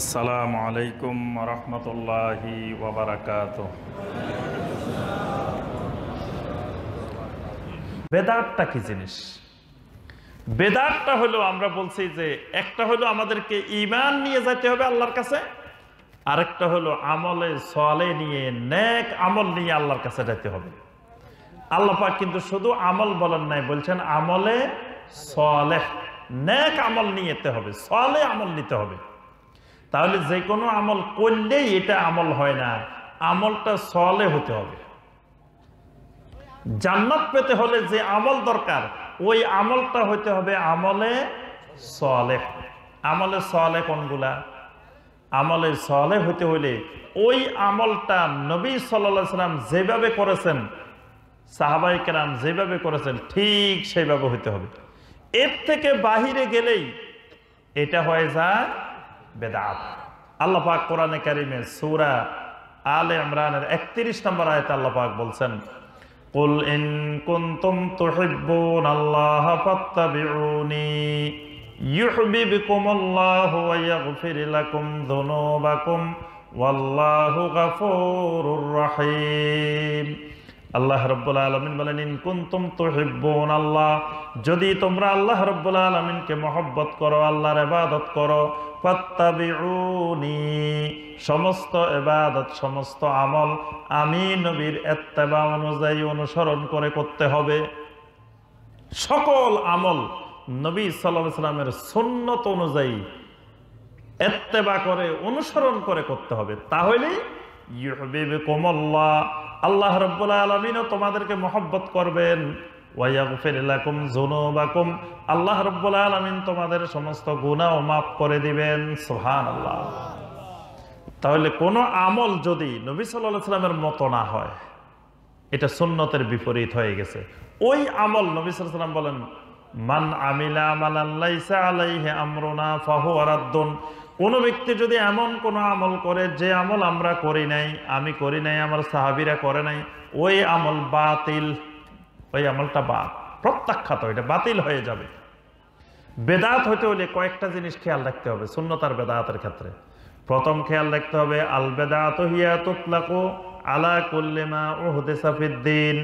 আসসালামু আলাইকুম রহমতুল্লাহি ওবরাকাত বেদাতটা কি জিনিস? বেদাতটা হলো আমরা বলছি যে একটা হলো আমাদেরকে ইমান নিয়ে যেতে হবে আল্লাহর কাছে, আরেকটা হলো আমলে সলে নিয়ে, নেক আমল নিয়ে আল্লাহর কাছে যেতে হবে। আল্লাহ পাক কিন্তু শুধু আমল বলেন নাই, বলছেন আমলে সলেহ নেক আমল নিয়েতে হবে, সলে আমল নিতে হবে। তাহলে যে কোনো আমল করলেই এটা আমল হয় না। আমলটা সলে হতে হবে। জান্নাত পেতে হলে যে আমল দরকার, ওই আমলটা হতে হবে আমলে সলে আমলে সলে কোনগুলা? আমলে সলে হতে হলে ওই আমলটা নবী সাল্লা সাল্লাম যেভাবে করেছেন, সাহাবাই কেরাম যেভাবে করেছেন, ঠিক সেইভাবে হতে হবে। এর থেকে বাহিরে গেলেই এটা হয়ে যায় বেদাত। আল্লাহ পাক কোরআনে কারিমে সূরা আলে ইমরানের 31 নম্বর আয়াতে আল্লাহ পাক বলছেন, কুল ইন কুনতুম তুহিব্বুনাল্লাহা ফাত্তাবিউনি, ইউহিব্বুকুমুল্লাহু ওয়া ইয়াগফির লাকুম যুনুবাকুম, ওয়াল্লাহু গাফুরুর রহিম। আল্লাহ রব্বুল আলমিন বলেন, ইন কুন্তুম তুহিব্বুন আল্লাহ যদি তোমরা আল্লাহ রব্বুল আলমিনকে মহব্বত করো, আল্লাহর এবাদত করো সমস্ত এবাদত সমস্ত আমল আমি নবীর এত্তেবা অনুযায়ী অনুসরণ করে করতে হবে। সকল আমল নবী সাল্লাহ সাল্লামের সুন্নত অনুযায়ী এত্তেবা করে, অনুসরণ করে করতে হবে। তাহলে ইউহিবকুমুল্লাহ আল্লাহ রব্বুল আলমিনও তোমাদেরকে মহব্বত করবেন। জুনুবাকুম আল্লাহ রব্বুল আলমিন তোমাদের সমস্ত গুণাও মাফ করে দিবেন। সোহান আল্লাহ তাহলে কোন আমল যদি নবী সাল্লাহ সাল্লামের মতো না হয়, এটা সুন্নতের বিপরীত হয়ে গেছে। ওই আমল নবী সাল্লাম বলেন, মান আমিলা মালাল্লাইসা আলাইহে আমরুনা ফাহু আরাদ্দুন কোন ব্যক্তি যদি এমন কোন আমল করে, যে আমল আমরা করি নাই, আমি করি নাই, আমার সাহাবিরা করে নাই, ওই আমল বাতিল। ওই আমলটা বাদ প্রত্যাখ্যাত, এটা বাতিল হয়ে যাবে। বেদাত হইতে হলে কয়েকটা জিনিস খেয়াল রাখতে হবে শূন্যতার বেদাতের ক্ষেত্রে। প্রথম খেয়াল রাখতে হবে আল বেদাত হিয়া তুতলাকু আলা কুল্লিমা ওহদেসাফিদ্দিন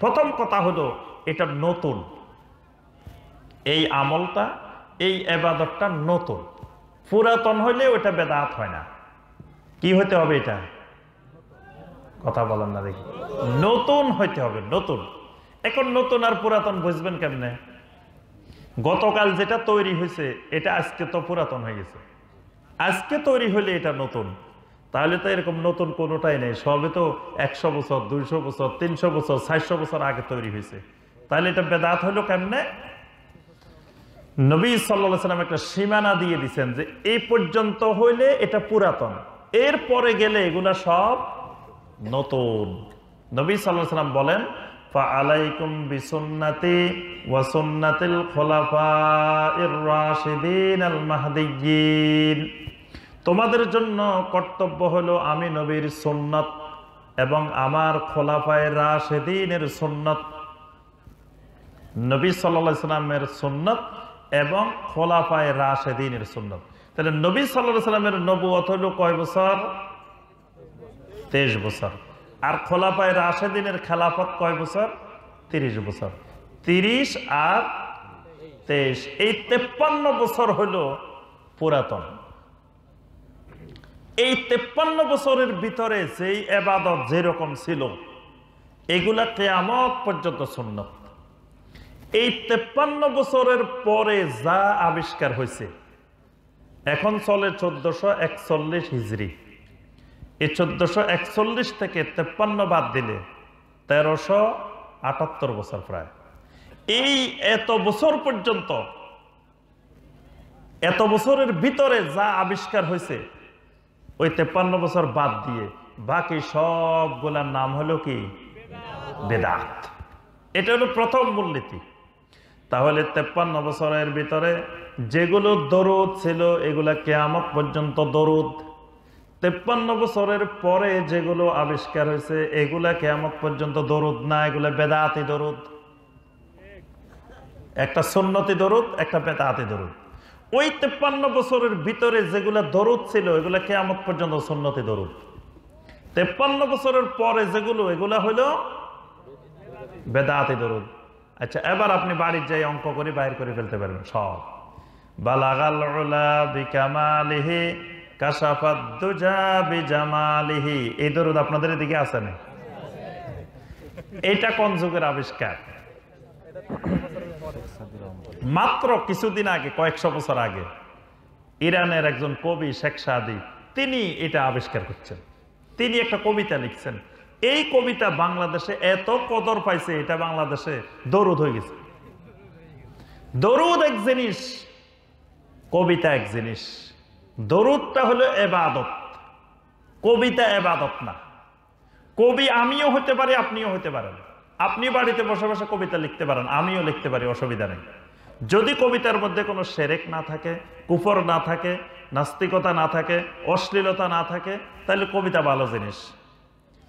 প্রথম কথা হলো, এটা নতুন। এই আমলটা, এই এবাদতটা নতুন। পুরাতন হইলে ওইটা বেদাত হয় না। কি হইতে হবে এটা? কথা বলেন না দেখি। নতুন হইতে হবে, নতুন। এখন নতুন আর পুরাতন বুঝবেন কেমনে? গতকাল যেটা তৈরি হয়েছে এটা আজকে তো পুরাতন হয়ে গেছে। আজকে তৈরি হলে এটা নতুন। তাহলে তো এরকম নতুন কোনোটাই নেই। সবে তো একশো বছর, দুইশো বছর, তিনশো বছর, চারশো বছর আগে তৈরি হয়েছে তাহলে এটা বেদাত হলো কেমনে? নবী সাল্লা সাল্লাম একটা সীমানা দিয়ে দিচ্ছেন যে এই পর্যন্ত হইলে এটা পুরাতন। এরপরে গেলে এগুলা সব নতুন। নবী সাল্লাহ সাল্লাম বলেন আলাইকুম তোমাদের জন্য কর্তব্য হলো আমি নবীর সুন্নত এবং আমার খোলাফায় রাশেদিনের সুন্নত। নবী সাল্লা সাল্লামের সুন্নত এবং খোলাফায় রাশেদিনের সুন্নত। তাহলে নবী সাল্লাহ সাল্লামের নবুয়ত হলো কয় বছর? তেইশ বছর। আর খোলাফায় রাশেদিনের খেলাফত কয় বছর? তিরিশ বছর। তিরিশ আর তেইশ। এই তেপ্পান্ন বছর হইল পুরাতন। এই তেপ্পান্ন বছরের ভিতরে যেই এবাদত যেরকম ছিল, এগুলা কেয়ামত পর্যন্ত সুন্নত। এই তেপ্পান্ন বছরের পরে যা আবিষ্কার হয়েছে, এখন চলে চোদ্দশো একচল্লিশ হিজড়ি এই চোদ্দশো একচল্লিশ থেকে তেপ্পান্ন বাদ দিলে তেরোশো আটাত্তর বছর প্রায়। এই এত বছর পর্যন্ত, এত বছরের ভিতরে যা আবিষ্কার হয়েছে, ওই তেপ্পান্ন বছর বাদ দিয়ে বাকি সবগুলার নাম হলো কি? বেদাত। এটা হলো প্রথম মূলনীতি। তাহলে তেপ্পান্ন বছরের ভিতরে যেগুলো দরুদ ছিল, এগুলা কেয়ামত পর্যন্ত দরুদ। তেপ্পান্ন বছরের পরে যেগুলো আবিষ্কার হয়েছে, এগুলা কেয়ামত পর্যন্ত দরুদ না, এগুলা বেদাতি দরুদ। একটা সুন্নতি দরুদ, একটা বেদাতি দরুদ। ওই তেপ্পান্ন বছরের ভিতরে যেগুলা দরুদ ছিল, এগুলা কেয়ামত পর্যন্ত সুন্নতি দরুদ। তেপ্পান্ন বছরের পরে যেগুলো, এগুলা হইল বেদাতি দরুদ। আচ্ছা এবার আপনি বাড়ির যাই অঙ্ক করে বাইর করে ফেলতে পারবেন, সব। বালাগাল বিকামালিহি বিজামালিহি। এই দরুদ আপনাদের এদিকে আছে না? এটা কোন যুগের আবিষ্কার? মাত্র কিছুদিন আগে, কয়েকশো বছর আগে, ইরানের একজন কবি শেখ সাদি তিনি এটা আবিষ্কার করছেন। তিনি একটা কবিতা লিখছেন এই কবিতা বাংলাদেশে এত কদর পাইছে, এটা বাংলাদেশে দরুদ হয়ে গেছে। দরুদ এক জিনিস, কবিতা এক জিনিস। দরুদটা হলো এবাদত। কবিতা এবাদত না। কবি আমিও হতে পারি, আপনিও হতে পারেন। আপনি বাড়িতে বসে বসে কবিতা লিখতে পারেন, আমিও লিখতে পারি, অসুবিধা নেই। যদি কবিতার মধ্যে কোনো সেরেক না থাকে, কুফর না থাকে, নাস্তিকতা না থাকে, অশ্লীলতা না থাকে, তাহলে কবিতা ভালো জিনিস।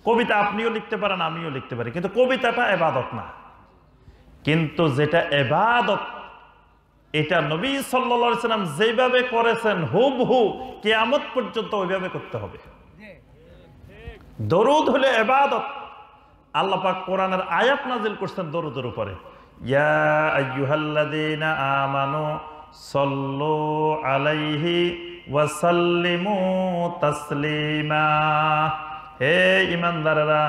কবিতা আপনিও লিখতে পারেন, আমিও লিখতে পারি। কিন্তু কবিতাটা এবাদত না। কিন্তু যেটা এবাদত, এটা নবী সাল্লা সাল্লাম যেভাবে করেছেন, হুবহু কেয়ামত পর্যন্ত ওইভাবে করতে হবে। দরুদ হলে এবাদত। আল্লাহ পাক কোরআনের আয়াত নাজিল করছেন দরুদের উপরে। আলাইহি ওয়া সাল্লিমু তাসলিমা। হে ঈমানদাররা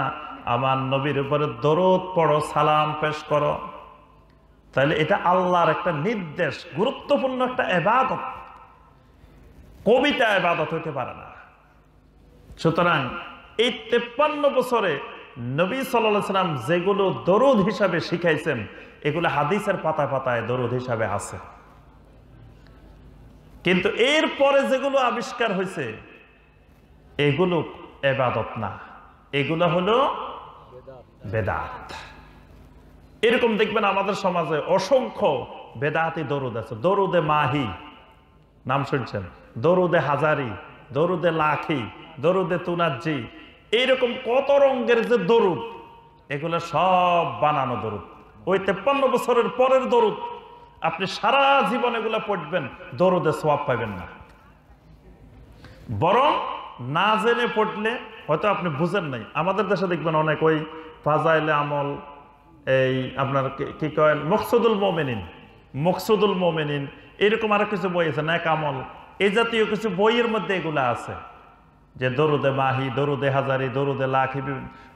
আমার নবীর উপরে দরুদ পড়ো, সালাম পেশ করো। তাহলে এটা আল্লাহর একটা নির্দেশ, গুরুত্বপূর্ণ একটা এবাদত। কবিতা এবাদত হইতে পারে না। সুতরাং এই তেপ্পান্ন বছরে নবী সাল্লাম যেগুলো দরুদ হিসাবে শিখাইছেন, এগুলো হাদিসের পাতায় পাতায় দরুদ হিসাবে আছে। কিন্তু এর পরে যেগুলো আবিষ্কার হয়েছে এগুলো এবাদত না। এগুলো হলো বেদাত। এরকম দেখবেন আমাদের সমাজে অসংখ্য বেদাতি দরুদ আছে। দরুদে মাহি, নাম শুনছেন? দরুদে হাজারি, দরুদে লাখি, দরুদে তুনাজি এইরকম কত রঙের যে দরুদ, এগুলো সব বানানো দরুদ। ওই তেপ্পান্ন বছরের পরের দরুদ, আপনি সারা জীবন এগুলো পড়বেন, দরুদে সোয়াব পাবেন না। বরং না জেনে পড়লে হয়তো আপনি বুঝেন নাই। আমাদের দেশে দেখবেন অনেক ওই ফাজাইলে আমল, এই আপনার কি- কয়েন মকসুদুল মোমেনিন মকসুদুল মোমেনিন, এরকম আরও কিছু বই আছে ন্যাক আমল। এই জাতীয় কিছু বইয়ের মধ্যে এগুলা আছে। যে দরুদে মাহি, দরুদে হাজারি, দরুদে লাখি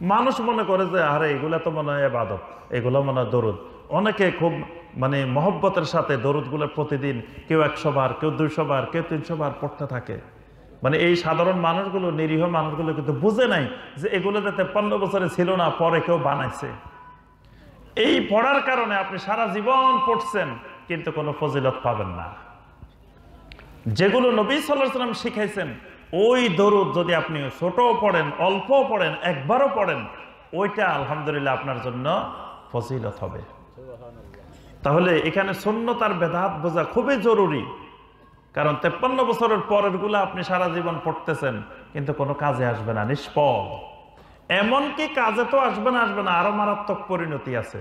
মানুষ মনে করে যে, আরে এগুলা তো মনে হয় এবাদত, এগুলো মনে হয় দরুদ। অনেকে খুব মানে মহব্বতের সাথে দরুদগুলো প্রতিদিন কেউ একশো বার, কেউ দুইশো বার, কেউ তিনশো বার পড়তে থাকে। মানে এই সাধারণ মানুষগুলো, নিরীহ মানুষগুলো কিন্তু বুঝে নাই যে এগুলো যাতে পনেরো বছরে ছিল না, পরে কেউ বানাইছে। এই পড়ার কারণে আপনি সারা জীবন পড়ছেন, কিন্তু কোনো ফজিলত পাবেন না। যেগুলো নবী সাল্লাম শিখাইছেন, ওই দরুদ যদি আপনি ছোট পড়েন অল্প পড়েন, একবারও পড়েন, ওইটা আলহামদুলিল্লাহ আপনার জন্য ফজিলত হবে। তাহলে এখানে শূন্যতার বেদাত বোঝা খুবই জরুরি। কারণ তেপ্পান্ন বছরের পরেরগুলো আপনি সারা জীবন পড়তেছেন, কিন্তু কোনো কাজে আসবে না, নিষ্ফল। এমনকি কাজে তো আসবে না আসবে না, আরও মারাত্মক পরিণতি আছে।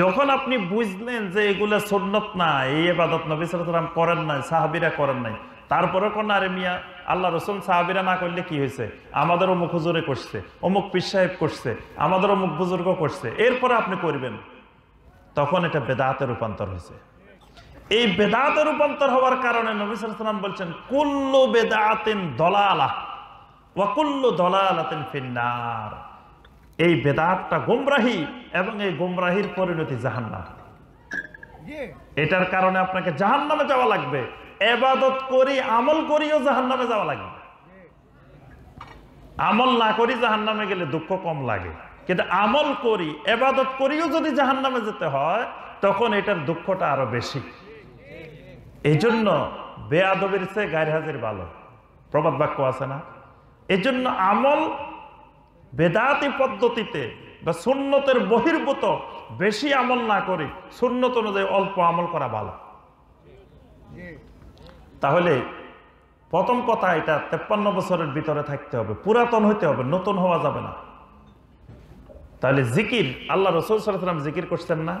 যখন আপনি বুঝলেন যে এগুলা সুন্নত না, এই এবাদত নবী সালাম করেন নাই, সাহাবিরা করেন নাই তারপরে কোন, আরে মিয়া, আল্লাহ রসুল, সাহাবিরা না করলে কি হয়েছে? আমাদের অমুক হুজুরে করছে, অমুক পীর সাহেব করছে, আমাদের অমুক বুজুর্গ করছে, এরপরে আপনি করবেন। তখন এটা বেদাতে রূপান্তর হয়েছে। এই বেদাতে রূপান্তর হওয়ার কারণে নবী সালাম বলছেন কুল্লু বেদাতেন দলালা ওয়াকুল্লু দলালাতেন ফিন্নার। এই বেদাতটা গোমরাহি এবং এই গুমরাহির পরিণতি জাহান্নাম। এটার কারণে আপনাকে জাহান্নামে যাওয়া লাগবে। এবাদত করি আমল করিও জাহান্নামে যাওয়া লাগবে। আমল না করি জাহান্নামে গেলে দুঃখ কম লাগে। কিন্তু আমল করি এবাদত করিও যদি জাহান্নামে যেতে হয় তখন এটার দুঃখটা আরও বেশি। এই জন্য বেআবের চেয়ে গায়ের হাজির ভালো। প্রবাদ বাক্য আছে না? এই জন্য আমল বেদাতি পদ্ধতিতে বা সুন্নতের বহির্ভূত বেশি আমল না করে সুন্নত অনুযায়ী অল্প আমল করা ভালো। তাহলে প্রথম কথা এটা, তেপ্পান্ন বছরের ভিতরে থাকতে হবে, পুরাতন হইতে হবে, নতুন হওয়া যাবে না। তাহলে জিকির, আল্লাহ রসুল সাল্লাম জিকির করছেন না?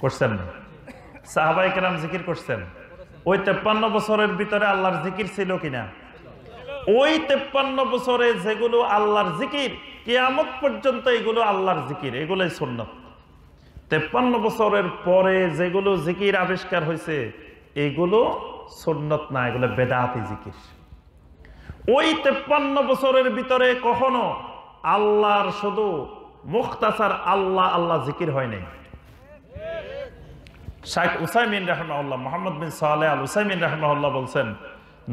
করছেন না। সাহাবাই কেরাম জিকির করছেন। ওই তেপ্পান্ন বছরের ভিতরে আল্লাহর জিকির ছিল কিনা? ওই তেপ্পান্ন বছরে যেগুলো আল্লাহর জিকির, কেয়ামত পর্যন্ত এগুলো আল্লাহর জিকির, এগুলোই সুন্নত। তেপ্পান্ন বছরের পরে যেগুলো জিকির আবিষ্কার হয়েছে, এগুলো সুন্নত না, এগুলো বেদাতি জিকির। ওই তেপ্পান্ন বছরের ভিতরে কখনো আল্লাহর শুধু মুখতাসার আল্লাহ আল্লাহ জিকির হয় নাই। শাইখ উসাইমিন রহমাউল্লাহ মোহাম্মদ বিন সালে আল উসাইমিন রহমাউল্লাহ বলছেন,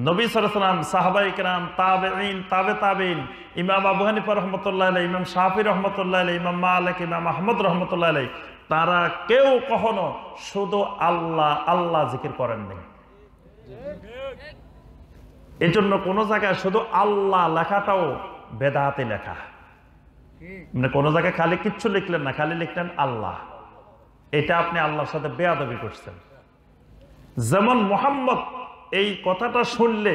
নবী সরসালাম সাহাবাই কেরাম তাবেইন তাবে তাবেইন ইমাম আবু রহমতুল্লাহ আলাই ইমাম শাহি রহমতুল্লাহ আলাই ইমাম মালিক, ইমাম আহমদ রহমতুল্লাহ আলাই তারা কেউ কখনো শুধু আল্লাহ আল্লাহ জিকির করেননি এই জন্য কোনো জায়গায় শুধু আল্লাহ লেখাটাও বেদাহাতে লেখা। মানে কোনো জায়গায় খালি কিচ্ছু লিখলেন না, খালি লিখলেন আল্লাহ। এটা আপনি আল্লাহর সাথে বেয়াদবি করছেন। যেমন মোহাম্মদ এই কথাটা শুনলে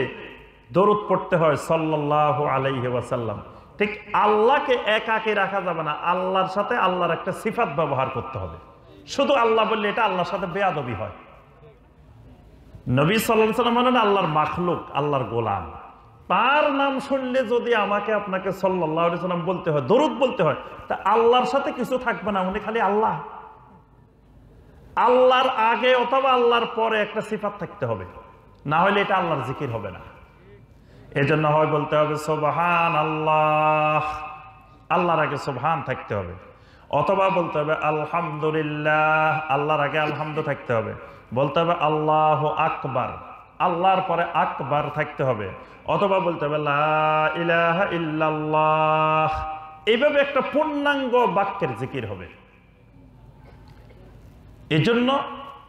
দরুদ পড়তে হয় সাল্লাহ আলাইহি ওয়াসাল্লাম। ঠিক আল্লাহকে একাকে রাখা যাবে না, আল্লাহর সাথে আল্লাহর একটা সিফাত ব্যবহার করতে হবে। শুধু আল্লাহ বললে এটা আল্লাহর সাথে বেয়াদবি হয়। নবী সাল্লাহ সাল্লাম মানে আল্লাহর মাখলুক, আল্লাহর গোলাম। তার নাম শুনলে যদি আমাকে আপনাকে সাল্লাহ সাল্লাম বলতে হয়, দরুদ বলতে হয়, তা আল্লাহর সাথে কিছু থাকবে না, উনি খালি আল্লাহ। আল্লাহর আগে অথবা আল্লাহর পরে একটা সিফাত থাকতে হবে। না হলে এটা আল্লাহর জিকির হবে না। এজন্য হয় বলতে হবে সোবাহান আল্লাহ আল্লাহর আগে সোবহান থাকতে হবে। অথবা বলতে হবে, আলহামদুলিল্লাহ। আল্লাহর আগে আলহামদু থাকতে হবে। বলতে হবে, আল্লাহ আকবার। আল্লাহর পরে আকবার থাকতে হবে। অথবা বলতে হবে ইল্লাল্লাহ। এইভাবে একটা পূর্ণাঙ্গ বাক্যের জিকির হবে। এজন্য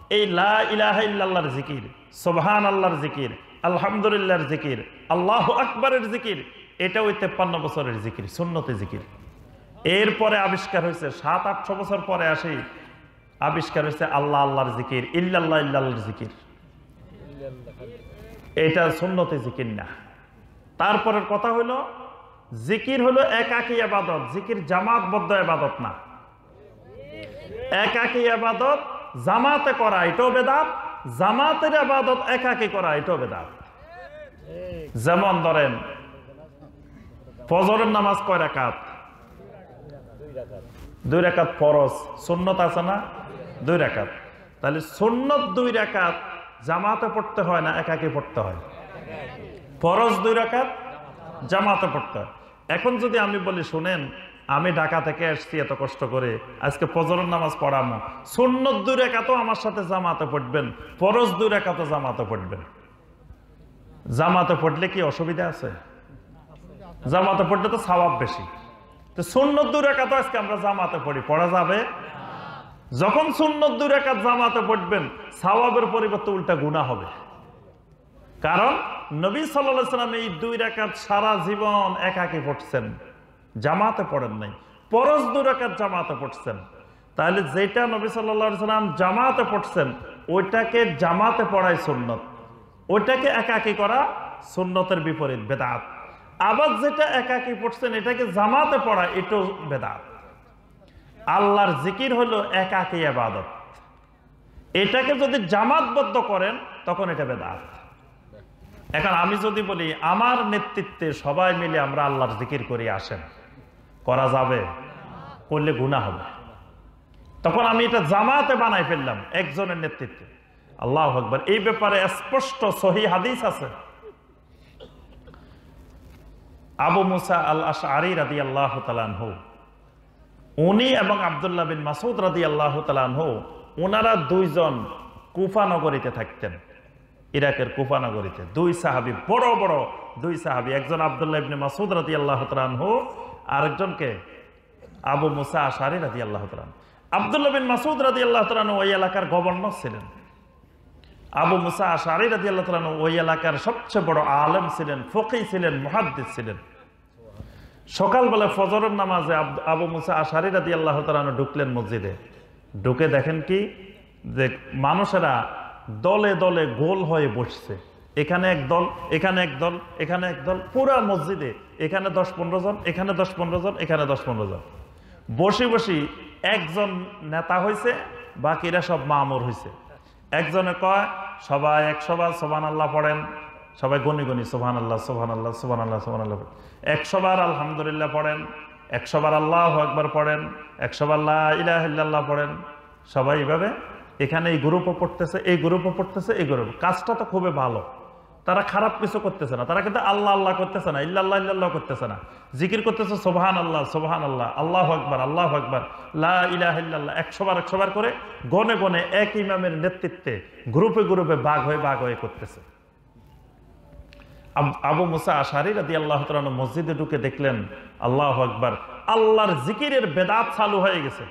এই লা ইলাহা ইল্লাল্লাহর জিকির সোবহান আল্লাহর জিকির, আলহামদুলিল্লাহর জিকির, আল্লাহ আকবরের জিকির, এটা ওই তেপ্পান্ন বছরের জিকির সুন্নতে জিকির। এরপরে আবিষ্কার হয়েছে, সাত আটশো বছর পরে আসি, আবিষ্কার হয়েছে আল্লাহ আল্লাহর জিকির, ইল্লাল্লাহ ইল্লাল্লাহর জিকির। এটা সুন্নতে জিকির না। তারপরের কথা হলো, জিকির হলো একাকী আবাদত, জিকির জামাতবদ্ধ আবাদত না। একাকী আবাদত জামাতে করা এটাও বেদাত জামাতের আবাদত একাকী করা এটাও বেদাত। যেমন ধরেন ফজরের নামাজ কয় রাকাত? দুই রাকাত। ফরজ সুন্নত আছে না? দুই রাকাত। তাহলে সুন্নত দুই রাকাত জামাতে পড়তে হয় না একাকে পড়তে হয়? ফরজ দুই রাকাত জামাতে পড়তে হয়। এখন যদি আমি বলি শুনেন আমি ঢাকা থেকে আসছি এত কষ্ট করে। আজকে ফজরের নামাজ পড়ামো। সুন্নত দুই রেখাতো আমার সাথে জামাতে পড়বেন। ফরজ দুই রেখাতো জামাতে পড়বেন। জামাতে পড়লে কি অসুবিধা আছে? জামাতে পড়লে তো স্বভাব বেশি। তো সুন্নত দুই রেখাতো আজকে আমরা জামাতে পড়ি। পড়া যাবে? যখন সুন্নত দুই রেখাত জামাতে পড়বেন সওয়াবের পরিবর্তে উল্টা গুণা হবে। কারণ নবী সাল্লাহ সাল্লাম এই দুই রেখাত সারা জীবন একাকি পড়ছেন। জামাতে পড়েন নাই। পরশ দুই রেখাত জামাতে পড়ছেন। তাহলে যেটা নবী সাল্লাহ সাল্লাম জামাতে পড়ছেন, ওইটাকে জামাতে পড়াই সুন্নত। ওইটাকে একাকি করা সুন্নতের বিপরীত, বেদাত। আবার যেটা একাকি পড়ছেন, এটাকে জামাতে পড়া, এটাও বেদাত। আল্লাহর জিকির হলো একাকি আবাদত এটাকে যদি জামাতবদ্ধ করেন, তখন এটা বেদাত। এখন আমি যদি বলি, আমার নেতৃত্বে সবাই মিলে আমরা আল্লাহর জিকির করি, আসেন। করা যাবে, করলে গুণা হবে। তখন আমি এটা জামাতে বানাই ফেললাম একজনের নেতৃত্বে। আল্লাহ আকবর, এই ব্যাপারে স্পষ্ট সহি হাদিস আছে। আবু মুসা আল আশআরি রাদি আল্লাহ তালানহু উনি এবং আবদুল্লাহ বিন মাসুদ রাদি আল্লাহ তালানহু ওনারা দুইজন কুফানগরীতে থাকতেন, ইরাকের কুফা নগরীতে। দুই সাহাবি, বড় বড় দুই সাহাবি, একজন আবদুল্লাহ ইবনে মাসুদ রাদি আল্লাহ তালানহু আরেকজনকে আবু মুসা আশারি রাদি আল্লাহ তালান আবদুল্লাহ বিন মাসুদ রাদি আল্লাহ তালানহু ওই এলাকার গভর্নর ছিলেন। আবু মুসা আশারি রাজি আল্লাহ তালানহু ওই এলাকার সবচেয়ে বড় আলেম ছিলেন ফকি ছিলেন, মুহাদ্দিস ছিলেন। সকালবেলা ফজরের নামাজে আব- মুসা আশারি রাদি আল্লাহ তালানহু ঢুকলেন মসজিদে। ঢুকে দেখেন কি? যে মানুষেরা দলে দলে গোল হয়ে বসছে। এখানে এক দল, এখানে এক দল, এখানে এক দল, পুরা মসজিদে। এখানে দশ পনেরো জন, এখানে দশ পনেরো জন, এখানে দশ পনেরো জন। বসে বসে একজন নেতা হয়েছে বাকিরা সব মামুর হয়েছে একজনে কয়, সবাই একশো বার সোহান আল্লাহ পড়েন। সবাই গনি গনি সোহান আল্লাহ সোহান আল্লাহ সোহান আল্লাহ সোহান আল্লাহ একশো বার আলহামদুলিল্লাহ পড়েন একশো বার আল্লাহ একবার পড়েন একশো বার লা ইলাহ পড়েন। সবাই এইভাবে এখানে এই গ্রুপও পড়তেছে, এই গ্রুপও পড়তেছে, এই গ্রুপ কাজটা তো খুবই ভালো। তারা খারাপ কিছু করতেছে না, তারা কিন্তু আল্লাহ আল্লাহ করতেছে না, ইল্লাল্লাহ ইল্লাল্লাহ করতেছে না। জিকির করতেছে সোহান আল্লাহ সোহান আল্লাহ আল্লাহ আকবার আল্লাহ আকবার, লা ইলাহ ইল্লাল্লাহ একশো বার একশো বার করে গনে গনে এক ইমামের নেতৃত্বে গ্রুপে গ্রুপে বাঘ হয়ে বাঘ হয়ে করতেছে। আবু মুসা আশারি রাদি আল্লাহ তাআলা মসজিদে ঢুকে দেখলেন, আল্লাহ আকবার, আল্লাহর জিকিরের বেদাত চালু হয়ে গেছে।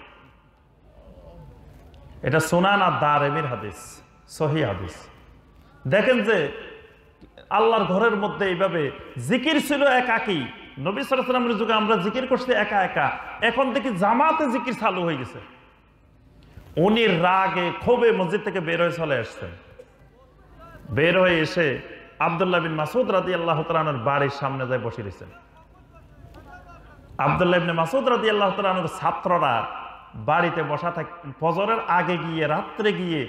এটা সোনান আর দার এমির হাদিস, সহি হাদিস। দেখেন যে আল্লাহর ঘরের মধ্যে এইভাবে জিকির ছিল একাকি। নবী সালামের যুগে আমরা জিকির করছি একা একা। এখন দেখি জামাতে জিকির চালু হয়ে গেছে। উনি রাগে, ক্ষোভে মসজিদ থেকে বের হয়ে চলে আসছেন। বের হয়ে এসে আবদুল্লাহ বিন মাসুদ রাদি আল্লাহ তালানোর বাড়ির সামনে যায় বসে রয়েছেন। আবদুল্লাহ ইবনে মাসুদ রাদি আল্লাহ তালানোর ছাত্ররা বাড়িতে বসা থাক ফজরের আগে গিয়ে, রাত্রে গিয়ে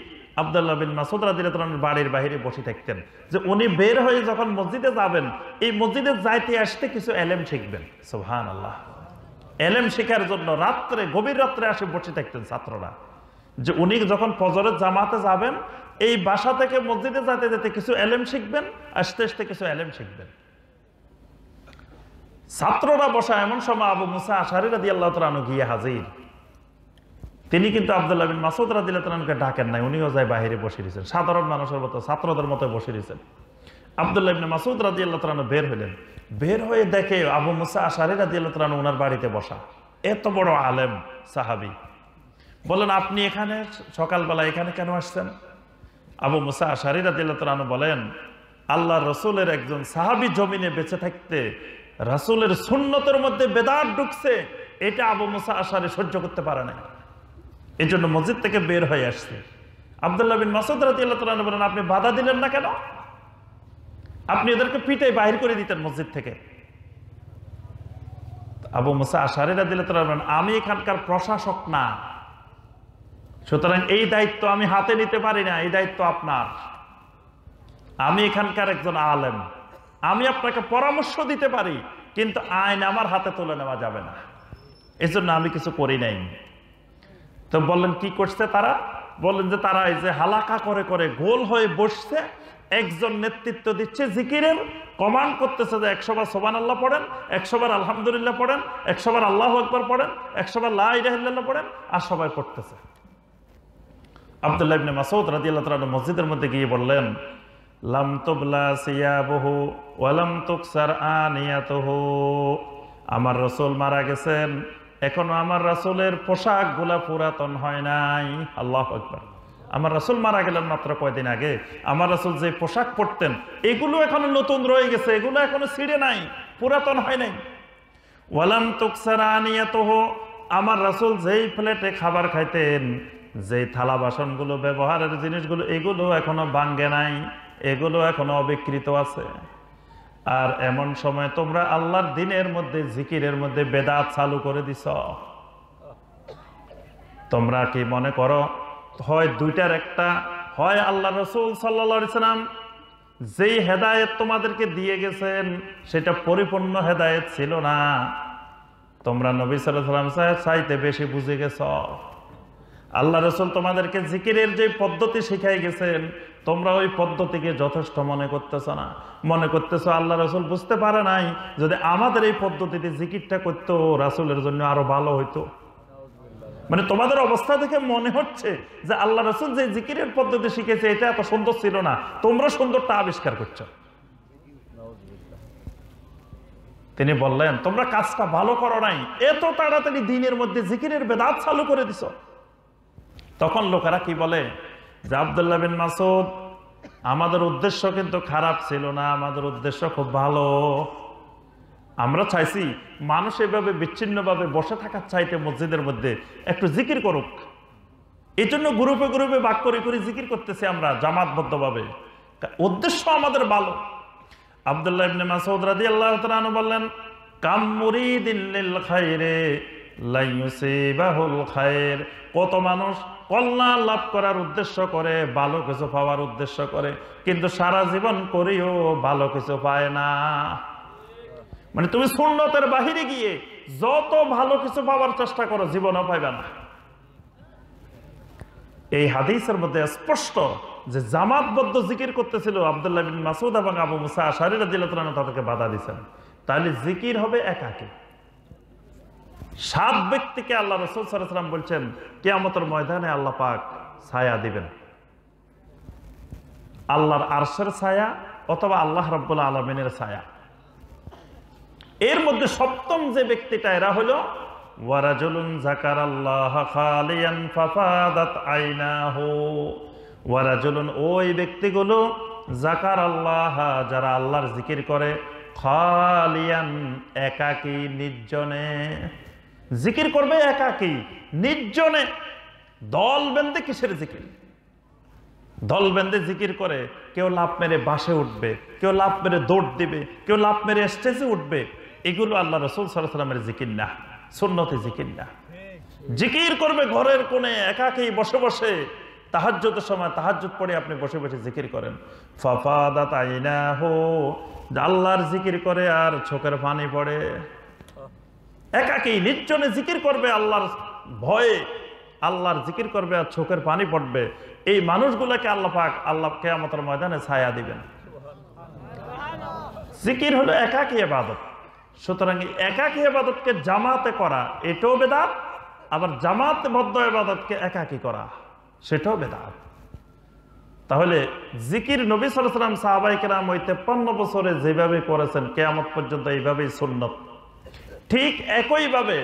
আবদুল্লাহ বিন মাসুদ রাদি তালানোর বাড়ির বাইরে বসে থাকতেন যে উনি বের হয়ে যখন মসজিদে যাবেন, এই মসজিদে যাইতে আসতে কিছু এলেম শিখবেন। সুহান আল্লাহ এলেম শেখার জন্য রাত্রে, গভীর রাত্রে আসে বসে থাকতেন ছাত্ররা। যে উনি যখন ফজরের জামাতে যাবেন, এই বাসা থেকে মসজিদে যেতে যেতে কিছু এলেম শিখবেন, আসতে আসতে কিছু এলেম শিখবেন। ছাত্ররা বসা এমন সময় আবু মুসা আশারি রাদি আল্লাহ তালু গিয়ে হাজির। তিনি কিন্তু আবদুল্লাহ বিন মাসুদ রাদি আল্লাহকে ডাকেন নাই, উনিও যায় বাহিরে বসে দিয়েছেন সাধারণ মানুষের মতো, ছাত্রদের মতো বসে দিয়েছেন আবদুল্লাহ ইবনে মাসুদ রাদি আল্লাহ তালু বের হলেন। বের হয়ে দেখে আবু মুসা আশারি রাদি আল্লাহ তালু ওনার বাড়িতে বসা। এত বড় আলেম, সাহাবি। বলেন আপনি এখানে সকালবেলা এখানে কেন আসছেন? আবু মুসা আশারি রাদিল্লাহ বলেন আল্লাহ রসুলের একজন সাহাবি জমিনে বেঁচে থাকতে রাসুলের সুন্নতের মধ্যে বেদার ঢুকছে, এটা আবু মুসা আশারি সহ্য করতে পারে না এই জন্য মসজিদ থেকে বের হয়ে আসছে। আবদুল্লাহ বিন মাসুদ রাদিল্লাহ বলেন, আপনি বাধা দিলেন না কেন? আপনি এদেরকে পিঠে বাহির করে দিতেন মসজিদ থেকে। আবু মুসা আশারি রাদিল্লাহ বলেন, আমি এখানকার প্রশাসক না। সুতরাং এই দায়িত্ব আমি হাতে নিতে পারি না, এই দায়িত্ব আপনার। আমি এখানকার একজন আলেম। আমি আপনাকে পরামর্শ দিতে পারি, কিন্তু আইন আমার হাতে তুলে নেওয়া যাবে না। এই জন্য আমি কিছু করি নাই। তো বললেন, কি করছে তারা? বললেন যে, তারা এই যে হালাকা করে করে গোল হয়ে বসছে, একজন নেতৃত্ব দিচ্ছে জিকিরের, কমান্ড করতেছে যে একশোবার সোবান আল্লাহ পড়েন একশোবার আলহামদুলিল্লাহ পড়েন একশোবার আল্লাহ একবার পড়েন, একশো বার লাহ পড়েন, আর সবাই পড়তেছে। আবদুল্লাহ ইবনে মাসউদ রাদিয়াল্লাহু তাআলা মসজিদের মধ্যে গিয়ে বললেন, লাম তুবলা সিয়াবহু ওয়া লাম তুকসার আনিয়াতুহু। আমার রাসূল মারা গেছেন এখনও আমার রাসূলের পোশাকগুলা পুরাতন হয় নাই। আল্লাহ আকবার। আমার রাসুল মারা গেলেন মাত্র কয়দিন আগে। আমার রাসুল যে পোশাক পরতেন, এগুলো এখনও নতুন রয়ে গেছে, এগুলো এখনও ছিঁড়ে নাই, পুরাতন হয় নাই। ওয়ালাম তুকসার আনিয়াতুহু, আমার রাসুল যেই প্লেটে খাবার খাইতেন যে থালা বাসনগুলো, ব্যবহারের জিনিসগুলো, এগুলো এখনও ভাঙ্গে নাই, এগুলো এখনও অবিকৃত আছে। আর এমন সময় তোমরা আল্লাহর দিনের মধ্যে, জিকিরের মধ্যে বেদাত চালু করে দিছ। তোমরা কি মনে করো, হয় দুইটার একটা? হয় আল্লাহ রসুল সাল্লা সাল্লাম যেই হেদায়েত তোমাদেরকে দিয়ে গেছেন, সেটা পরিপূর্ণ হেদায়েত ছিল না। তোমরা নবী সাল্লাম চাইতে বেশি বুঝে গেছ। আল্লাহ রসুল তোমাদেরকে জিকিরের যে পদ্ধতি শিখাই গেছেন তোমরা ওই পদ্ধতিকে যথেষ্ট মনে করতেছ না। মনে করতেছ আল্লাহ রসুল বুঝতে পারে নাই যদি আমাদের এই পদ্ধতিতে জিকিরটা করতো রাসুলের জন্য আরও ভালো হইতো। মানে তোমাদের অবস্থা দেখে মনে হচ্ছে যে আল্লাহ রসুল যে জিকিরের পদ্ধতি শিখেছে, এটা এত সুন্দর ছিল না। তোমরা সুন্দরটা আবিষ্কার করছ। তিনি বললেন, তোমরা কাজটা ভালো করো নাই। এত তাড়াতাড়ি দিনের মধ্যে জিকিরের বেদাত চালু করে দিছ। তখন লোকেরা কি বলে? যে আবদুল্লাহ বিন মাসুদ আমাদের উদ্দেশ্য কিন্তু খারাপ ছিল না, আমাদের উদ্দেশ্য খুব ভালো। আমরা চাইছি মানুষ এভাবে বিচ্ছিন্নভাবে বসে থাকার চাইতে মসজিদের মধ্যে একটু জিকির করুক। এই জন্য গ্রুপে গ্রুপে বাক করে করে জিকির করতেছি আমরা জামাতবদ্ধভাবে। উদ্দেশ্য আমাদের ভালো। আবদুল্লাহ ইবনে মাসউদ রাদিয়াল্লাহু তাআলা বললেন, কাম মুরিদিন লিল খায়রে লা ইউসিবাহুল খায়র কত মানুষ কল্যাণ লাভ করার উদ্দেশ্য করে, ভালো কিছু পাওয়ার উদ্দেশ্য করে, কিন্তু সারা জীবন করিও ভালো কিছু পায় না। মানে তুমি শূন্যতের বাহিরে গিয়ে যত ভালো কিছু পাওয়ার চেষ্টা করো, জীবনও পাইবে না। এই হাদিসের মধ্যে স্পষ্ট যে জামাতবদ্ধ জিকির করতেছিল আবদুল্লাহ বিন মাসুদ এবং আবু মুসা আশারিরা দিল তাদেরকে বাধা দিচ্ছেন তাহলে জিকির হবে একাকে। সাত ব্যক্তিকে আল্লাহ রসুল সাল্লাম বলছেন, কেয়ামতের ময়দানে আল্লাহ পাক ছায়া দিবেন। আল্লাহর আরশের ছায়া অথবা আল্লাহ রব্বুল আলমিনের ছায়া। এর মধ্যে সপ্তম যে ব্যক্তিটা, এরা হলো ওয়ারাজুলুন জাকার আল্লাহ খালিয়ান ফাফাদাত ওয়ারাজুলুন ওই ব্যক্তিগুলো জাকার আল্লাহর জিকির করে, খালিয়ান, একাকী নির্জনে। জিকির করবে একাকী। নির্জনে দল বেঁধে কিসের জিকির? দল বেঁধে জিকির করে কেউ লাভ মেরে বাসে উঠবে, কেউ লাভ মেরে দৌড় দিবে, কেউ লাভ মেরে স্টেজে উঠবে। এগুলো আল্লাহ রসুল সাল্লামের জিকির না, সুন্নতি জিকির না। জিকির করবে ঘরের কোণে একাকেই বসে বসে। তাহাজ্যতের সময় তাহাজ্জুদ পড়ে আপনি বসে বসে জিকির করেন। ফাফাদাত আইনা হো আল্লাহর জিকির করে আর চোখের পানি পড়ে। একাকেই নির্জনে জিকির করবে আল্লাহর ভয়ে আল্লাহর জিকির করবে আর চোখের পানি পড়বে। এই মানুষগুলোকে আল্লাহ পাক আল্লাহ কেয়ামতের ময়দানে ছায়া দিবেন। জিকির হলো একাকী এবাদত সুতরাং একাকী এবাদতকে জামাতে করা এটাও বেদাত আবার জামাত বদ্ধ এবাদতকে একাকী করা সেটাও বেদাত। তাহলে জিকির নবী সালাম সাহাবাইকেরাম ওই তেপ্পান্ন বছরে যেভাবে করেছেন কেয়ামত পর্যন্ত এইভাবেই সুন্নত। ঠিক একইভাবে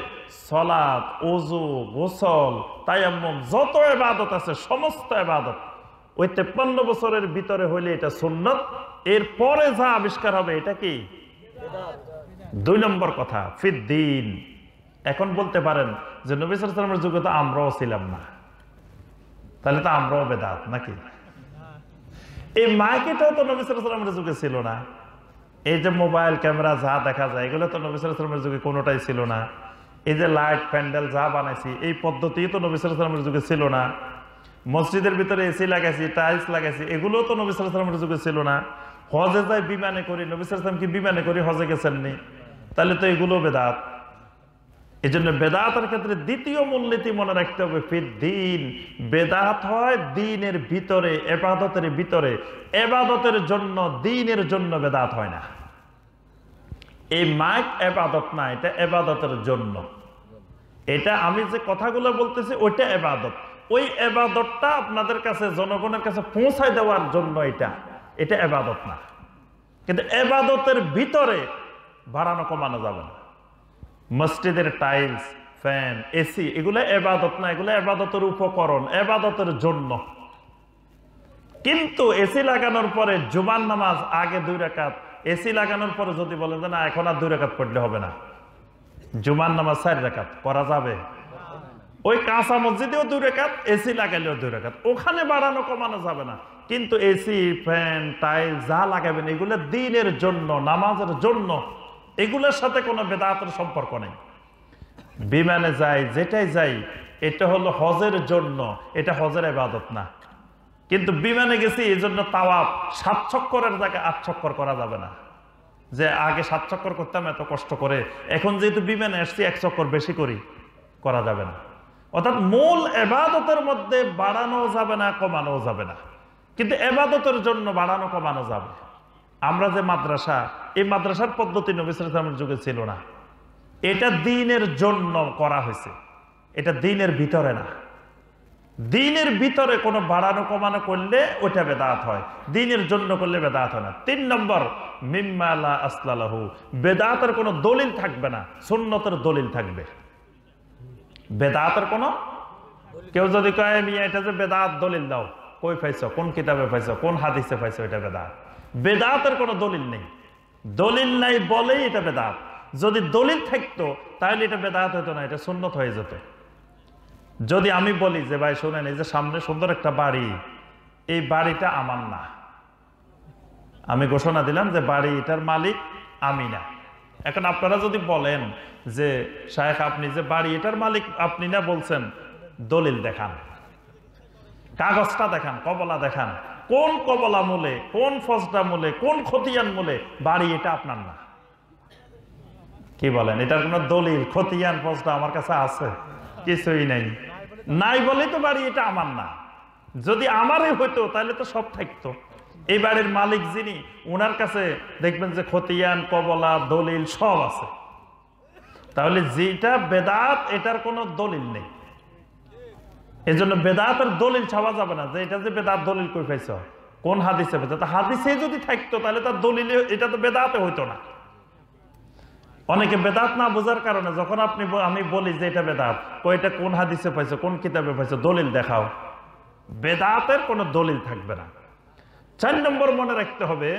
সলাৎ ওজু গোসল, তায়াম্মম, যত এবাদত আছে, সমস্ত এবাদত ওই তেপ্পান্ন বছরের ভিতরে হইলে এটা সুন্নত এর পরে যা আবিষ্কার হবে, এটা কি? দুই নম্বর কথা ফিদ্দিন এখন বলতে পারেন যে নবী সালামের যুগে তো আমরাও ছিলাম না। তাহলে তো আমরাও বেদাত নাকি? এই মাইকেটাও তো নবী সালামের যুগে ছিল না। এই যে মোবাইল ক্যামেরা যা দেখা যায়, এগুলো তো নবী সালামের যুগে কোনোটাই ছিল না। এই যে লাইট প্যান্ডেল যা বানাইছি, এই পদ্ধতি তো নবী সালামের যুগে ছিল না। মসজিদের ভিতরে এসি লাগাইছি, টাইলস লাগাইছি, এগুলোও তো নবী সালামের যুগে ছিল না। হজে যাই বিমানে করি, নবী সালাম কি বিমানে করি, হজে গেছেননি? তাহলে তো এগুলো বেদাত। এই জন্য বেদাতের ক্ষেত্রে দ্বিতীয় মূলনীতি মনে রাখতে হবে ফির দিন বেদাত হয় দিনের ভিতরে, এবাদতের ভিতরে। এবাদতের জন্য দিনের জন্য বেদাত হয় না। এই মাইক এবাদত না, এটা এবাদতের জন্য। এটা আমি যে কথাগুলো বলতেছি, ওইটা এবাদত। ওই এবাদতটা আপনাদের কাছে, জনগণের কাছে পৌঁছায় দেওয়ার জন্য এটা। এটা এবাদত না। কিন্তু এবাদতের ভিতরে বাড়ানো কমানো যাবে না। মসজিদের টাইলস ফ্যান এসি এগুলো এবাদত না, এগুলো এবাদতের উপকরণ, এবাদতের জন্য। কিন্তু এসি লাগানোর পরে জুবান নামাজ আগে দুই রেখাত এসি লাগানোর পরে যদি বলেন যে না, এখন আর দুই রেখাত পড়লে হবে না। জুমান নামাজ চার রেখাত করা যাবে। ওই কাঁচা মসজিদেও দুই রেখাত এসি লাগালেও দুই রেখাত ওখানে বাড়ানো, কমানো যাবে না। কিন্তু এসি ফ্যান টাইল যা লাগাবেন, এগুলো দিনের জন্য, নামাজের জন্য এগুলোর সাথে কোনো বেদাতের সম্পর্ক নেই। বিমানে যাই, যেটাই যাই, এটা হলো হজের জন্য, এটা হজের এবাদত না। কিন্তু বিমানে গেছি, এই জন্য তাওয়াব সাত চক্করের জায়গায় আট চক্কর করা যাবে না। যে আগে সাত চক্কর করতাম, এত কষ্ট করে। এখন যেহেতু বিমানে আসছি, এক চক্কর বেশি করি, করা যাবে না। অর্থাৎ মূল এবাদতের মধ্যে বাড়ানো যাবে না, কমানো যাবে না। কিন্তু এবাদতের জন্য বাড়ানো, কমানো যাবে। আমরা যে মাদ্রাসা, এই মাদ্রাসার পদ্ধতি নবিসের যুগে ছিল না। এটা দিনের জন্য করা হয়েছে। এটা দিনের ভিতরে না। দিনের ভিতরে কোনো বাড়ানো কমানো করলে ওটা বেদাত হয়। দিনের জন্য করলে বেদাত হয় না। তিন নম্বর মিম্মালা আসলালাহু বেদাতের কোনো দলিল থাকবে না। সুন্নতের দলিল থাকবে। বেদাতের কোনো? কেউ যদি কয়, মিয়া, এটা যে বেদাত দলিল দাও। কই পাইছ? কোন কিতাবে পাইছ? কোন হাদিসে পাইছ এটা বেদাত? বেদাতের কোনো দলিল নেই। দলিল নাই বলেই এটা বেদাত। যদি দলিল থাকতো, তাহলে এটা বেদাত হতো না, এটা সুন্নত হয়ে যেত। যদি আমি বলি যে, ভাই, শোনেন, এই যে সামনে সুন্দর একটা বাড়ি, এই বাড়িটা আমার না। আমি ঘোষণা দিলাম যে বাড়ি এটার মালিক আমি না। এখন আপনারা যদি বলেন যে, শায়েখ, আপনি যে বাড়ি এটার মালিক, আপনি না, বলছেন, দলিল দেখান। কাগজটা দেখান, কবলা দেখান। কোন কবলা মূলে, কোন ফসডা মূলে, কোন খতিয়ান মূলে, বাড়ি এটা আপনার না। কি বলেন? এটার কোনো দলিল? খতিয়ান ফসডা আমার কাছে আছে, কিছুই নেই। নাই বলে তো বাড়ি এটা আমার না। যদি আমারই হইতো, তাহলে তো সব থাকতো। এই বাড়ির মালিক যিনি ওনার কাছে দেখবেন যে খতিয়ান, কবলা, দলিল সব আছে। তাহলে যেটা বেদাত, এটার কোনো দলিল নেই। এই জন্য বেদাতের দলিল ছাওয়া যাবে না যে এটা যে বেদাত দলিল কই পাইছ? কোন হাদিসে পেয়েছ তা হাদিসে যদি থাকতো, তাহলে তার দলিলে এটা তো বেদাতে হইতো না। অনেকে বেদাত না বোঝার কারণে যখন আপনি আমি বলি যে এটা বেদাত ও এটা কোন হাদিসে পাইছো, কোন কিতাবে পাইছো, দলিল দেখাও। বেদাতের কোনো দলিল থাকবে না। চার নম্বর মনে রাখতে হবে,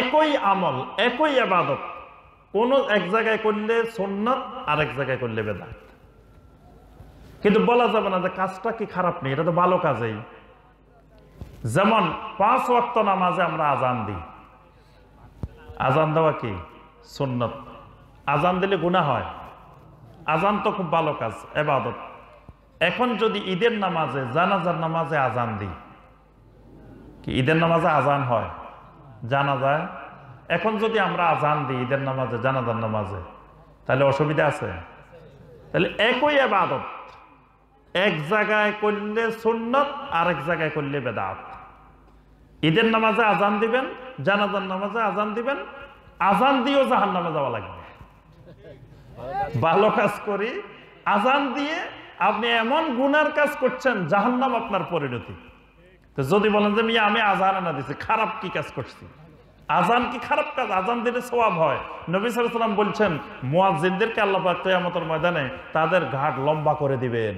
একই আমল, একই আবাদত, কোন এক জায়গায় করলে সন্ন্যত আর এক জায়গায় করলে বেদাত। কিন্তু বলা যাবে না যে কাজটা কি খারাপ নেই, এটা তো ভালো কাজেই। যেমন পাঁচ ওয়াক্ত নামাজে আমরা আজান দিই। আজান দেওয়া কি? সুন্নত। আজান দিলে গুণা হয়। আজান তো খুব ভালো কাজ, এবাদত। এখন যদি ঈদের নামাজে, জানাজার নামাজে আজান দিই, কি ঈদের নামাজে আজান হয়? জানা যায় এখন যদি আমরা আজান দিই ঈদের নামাজে, জানাজার নামাজে, তাহলে অসুবিধা আছে? তাহলে একই আবাদত এক জায়গায় করলে সুন্নত আর এক জায়গায় করলে বেদাত। ঈদের নামাজে আজান দিবেন, জানাজার নামাজে আজান দিবেন, আজান দিয়েও জাহান নামে যাওয়া লাগবে। ভালো কাজ করি, আজান দিয়ে আপনি এমন গুনার কাজ করছেন, জাহান্নাম আপনার পরিণতি। তো যদি বলেন যে, মিয়া, আমি আজান আনা দিছি, খারাপ কি কাজ করছি? আজান কি খারাপ কাজ? আজান দিলে সোয়াব হয়। নবী সাল্লাম বলছেন, মুয়াজ্জিনদেরকে আল্লাহ কিয়ামতের ময়দানে তাদের ঘাট লম্বা করে দিবেন।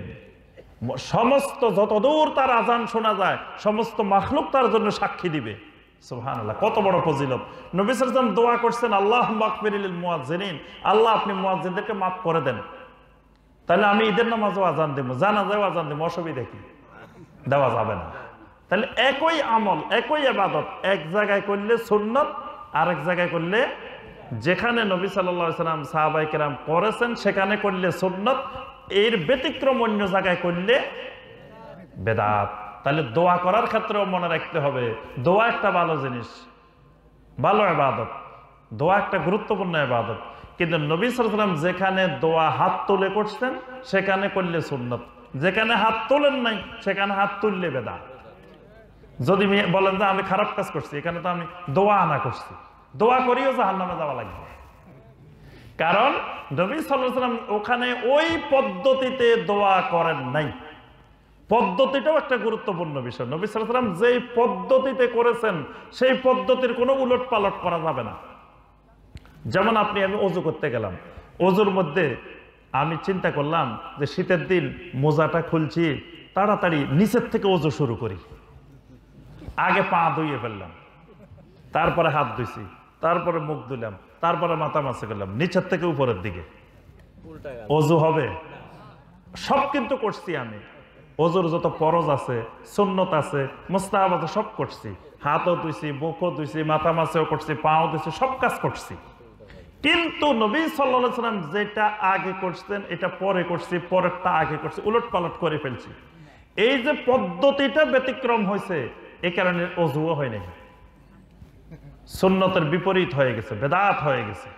সমস্ত যতদূর তার আজান শোনা যায়, সমস্ত মাখলুক তার জন্য সাক্ষী দিবে। সুবহানাল্লাহ, কত বড় ফজিলত। নবী সাল্লাম দোয়া করছেন আল্লাহ মাকফিরিল মুয়াজ্জিনিন। আল্লাহ, আপনি মুয়াজ্জিনদেরকে মাফ করে দেন। তাহলে আমি ঈদের নামাজও আজান দেবো জানাজাও আজান দেবো, অসুবিধা কি? দেওয়া যাবে না। তাহলে একই আমল, একই আবাদত এক জায়গায় করলে সুন্নত আর এক জায়গায় করলে যেখানে নবী সাল্লাম সাহাবাই কেরাম করেছেন, সেখানে করলে সুন্নত এর ব্যতিক্রম অন্য জায়গায় করলে বেদাত। তাহলে দোয়া করার ক্ষেত্রেও মনে রাখতে হবে, দোয়া একটা ভালো জিনিস, ভালো আবাদত দোয়া একটা গুরুত্বপূর্ণ আবাদত কিন্তু নবী সালাম যেখানে দোয়া হাত তুলে করছেন, সেখানে করলে সুন্নত। যেখানে হাত তোলেন নাই, সেখানে হাত তুললে বেদা যদি বলেন যে আমি খারাপ কাজ করছি, এখানে তো আমি দোয়া আনা করছি। দোয়া করিও জাহান নামে যাওয়া লাগবে। কারণ নবী সাল্লাম ওখানে ওই পদ্ধতিতে দোয়া করেন নাই। পদ্ধতিটাও একটা গুরুত্বপূর্ণ বিষয়। নবী সাল্লাম যেই পদ্ধতিতে করেছেন, সেই পদ্ধতির কোনো উলট পালট করা যাবে না। যেমন আপনি, আমি অজু করতে গেলাম। অজুর মধ্যে আমি চিন্তা করলাম যে শীতের দিন মোজাটা খুলছি, তাড়াতাড়ি নিচের থেকে অজু শুরু করি। আগে পা ধুইয়ে ফেললাম, তারপরে হাত ধুইছি, তারপরে মুখ ধুলাম। তারপরে মাথা মাছে করলাম নিচের থেকে উপরের দিকে। অজু হবে? সব কিন্তু করছি আমি। অজুর যত পরজ আছে সুন্নত আছে মোস্তাহাব আছে সব করছি। হাতও ধুইছি বুকও ধুইছি মাথা মাছেও করছি পাও ধুইছি সব কাজ করছি। কিন্তু নবী সাল্লাম যেটা আগে করছেন এটা পরে করছি পরেরটা আগে করছি উলট পালট করে ফেলছি। এই যে পদ্ধতিটা ব্যতিক্রম হয়েছে এই কারণে অজুও হয় নাই। সুন্নতের বিপরীত হয়ে গেছে, বেদাত হয়ে গেছে।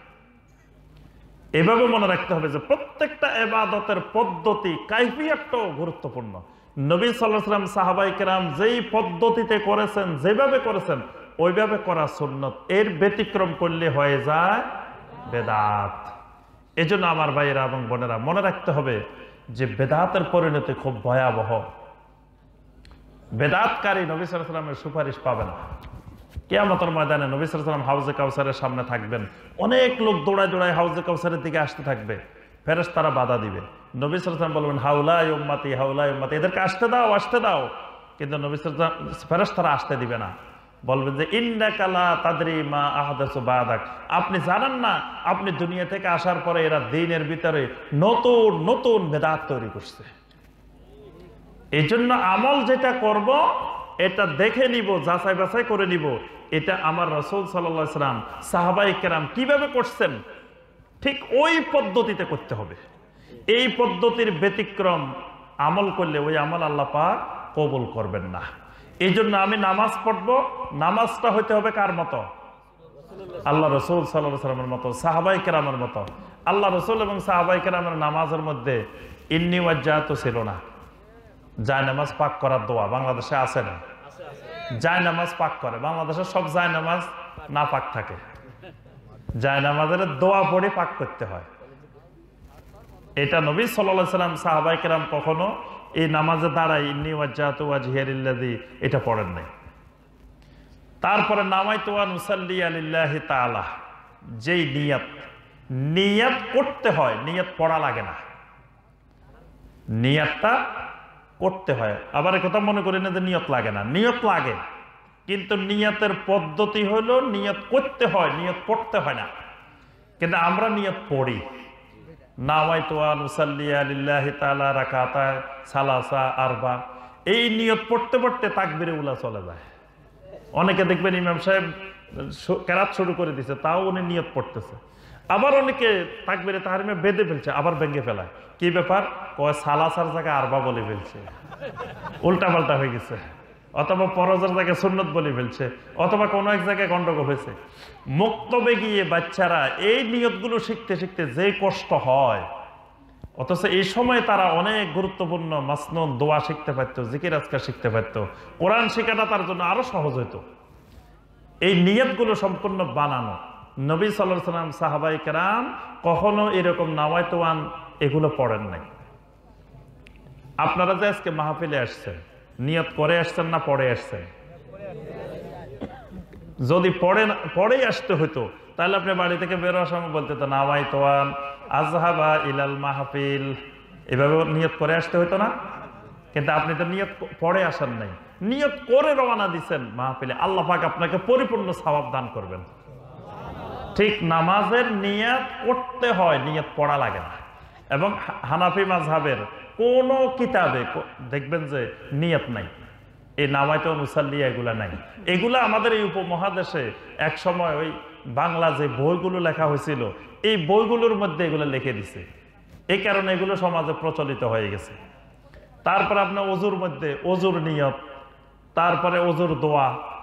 এভাবে মনে রাখতে হবে যে প্রত্যেকটা এবাদতের পদ্ধতি কাইফিয়াতটাও গুরুত্বপূর্ণ। নবী সাল্লাম সাহাবাই কেরাম যেই পদ্ধতিতে করেছেন, যেভাবে করেছেন, ওইভাবে করা সুন্নত। এর ব্যতিক্রম করলে হয়ে যায় বেদাত। এজন্য আমার ভাইয়েরা এবং বোনেরা মনে রাখতে হবে যে বেদাতের পরিণতি খুব ভয়াবহ। বেদাতকারী নবী সাল্লামের সুপারিশ পাবে না। কেয়ামতের ময়দানে নবী সাল্লাম হাউজে কাউসারের সামনে থাকবেন। অনেক লোক দৌড়ায় দৌড়ায় হাউজে কাউসারের দিকে আসতে থাকবে। ফেরেস তারা বাধা দিবে। নবী সাল্লাম বলবেন হাউলা উম্মাতি হাউলা উম্মাতি, এদেরকে আসতে দাও আসতে দাও। কিন্তু নবী সাল্লাম ফেরেস তারা আসতে দিবে না। বলবেন যে ইন্দাকালা তাদরি মা আহাদাসু বাদাক। আপনি জানেন না, আপনি দুনিয়া থেকে আসার পরে এরা দিনের ভিতরে নতুন নতুন বেদাত তৈরি করছে। এই জন্য আমল যেটা করব এটা দেখে নিব, যাচাই বাছাই করে নিব। এটা আমার রসুল সাল্লা সাল্লাম সাহাবাই কেরাম কীভাবে করছেন? ঠিক ওই পদ্ধতিতে করতে হবে। এই পদ্ধতির ব্যতিক্রম আমল করলে ওই আমল আল্লাহ পাক কবুল করবেন না। এই জন্য আমি নামাজ পড়ব। নামাজটা হইতে হবে কার মতো? আল্লাহ রসুল সাল্লামের মতো সাহাবাই কেরামের মতো। আল্লাহ রসুল এবং সাহাবাই কেরামের নামাজের মধ্যে ইন্নি ওয়াজ্জাত ছিল না। জায় নামাজ পাক করার দোয়া বাংলাদেশে আছে না? জায় নামাজ পাক করে। বাংলাদেশে সব জায় নামাজ না পাক থাকে। জায় নামাজের দোয়া পড়ে পাক করতে হয়। এটা নবী সাল্লাহ সাল্লাম সাহাবাই কেরাম কখনো এই নামাজে দাঁড়ায়, ইন্নি ওয়াজ্জাত ওয়াজহিয়ারিল্লাদি এটা পড়েন নাই। তারপরে নামাই তোয়া নুসাল্লি আলিল্লাহি তাআলা। যেই নিয়ত নিয়ত করতে হয়, নিয়ত পড়া লাগে না। নিয়তটা করতে হয়। আবার কথা মনে করি না যে নিয়ত লাগে না। নিয়ত লাগে। কিন্তু নিয়তের পদ্ধতি হলো নিয়ত করতে হয়, নিয়ত পড়তে হয় না। কিন্তু আমরা নিয়ত পড়ি। আরবা। এই নিয়ত পড়তে পড়তে তাকবিরে উলা চলে যায়। অনেকে দেখবেন ইমাম সাহেব কেরাত শুরু করে দিছে, তাও উনি নিয়ত পড়তেছে। আবার অনেকে তাকবিরে তাহারিমে বেঁধে ফেলছে, আবার ভেঙে ফেলায়। কি ব্যাপার? কয়, সালাসার জায়গায় আরবা বলে ফেলছে। উল্টা পাল্টা হয়ে গেছে। অথবা পরজের জায়গায় সুন্নত বলে ফেলছে। অথবা কোনো এক জায়গায় গন্ডগোল হয়েছে। মুক্তবে গিয়ে বাচ্চারা এই নিয়তগুলো শিখতে শিখতে যে কষ্ট হয়, অথচ এই সময় তারা অনেক গুরুত্বপূর্ণ মাসনুন দোয়া শিখতে পারতো, জিকির আজকার শিখতে পারতো। কোরআন শেখাটা তার জন্য আরও সহজ হতো এই নিয়তগুলো সম্পূর্ণ বানানো। নবী সাল্লাহ সাল্লাম সাহাবাই কেরাম কখনো এরকম নাওয়াইতোয়ান এগুলো পড়েন নাই। আপনারা যে আজকে মাহফিলে আসছেন, নিয়ত করে আসছেন না পড়ে আসছেন? যদি পড়ে পড়েই আসতে হতো তাহলে আপনি বাড়ি থেকে বেরোয়ার সময় বলতে তো নাওয়াই তোয়ান আজহাবা ইলাল মাহফিল, এভাবে নিয়ত করে আসতে হতো না? কিন্তু আপনি তো নিয়ত পড়ে আসেন নাই। নিয়ত করে রওনা দিচ্ছেন মাহফিলে। আল্লাহ পাক আপনাকে পরিপূর্ণ সওয়াব দান করবেন। ঠিক নামাজের নিয়ত করতে হয়, নিয়ত পড়া লাগে না। এবং হানাফি মাঝহাবের কোন কিতাবে দেখবেন যে নিয়ত নাই। এই নামাইতে মুসাল্লিয়া এগুলা নাই। এগুলা আমাদের এই উপমহাদেশে এক সময় ওই বাংলা যে বইগুলো লেখা হয়েছিল, এই বইগুলোর মধ্যে এগুলো লিখে দিছে। এই কারণে এগুলো সমাজে প্রচলিত হয়ে গেছে। তারপরে আপনার অজুর মধ্যে অজুর নিয়ত, তারপরে অজুর দোয়া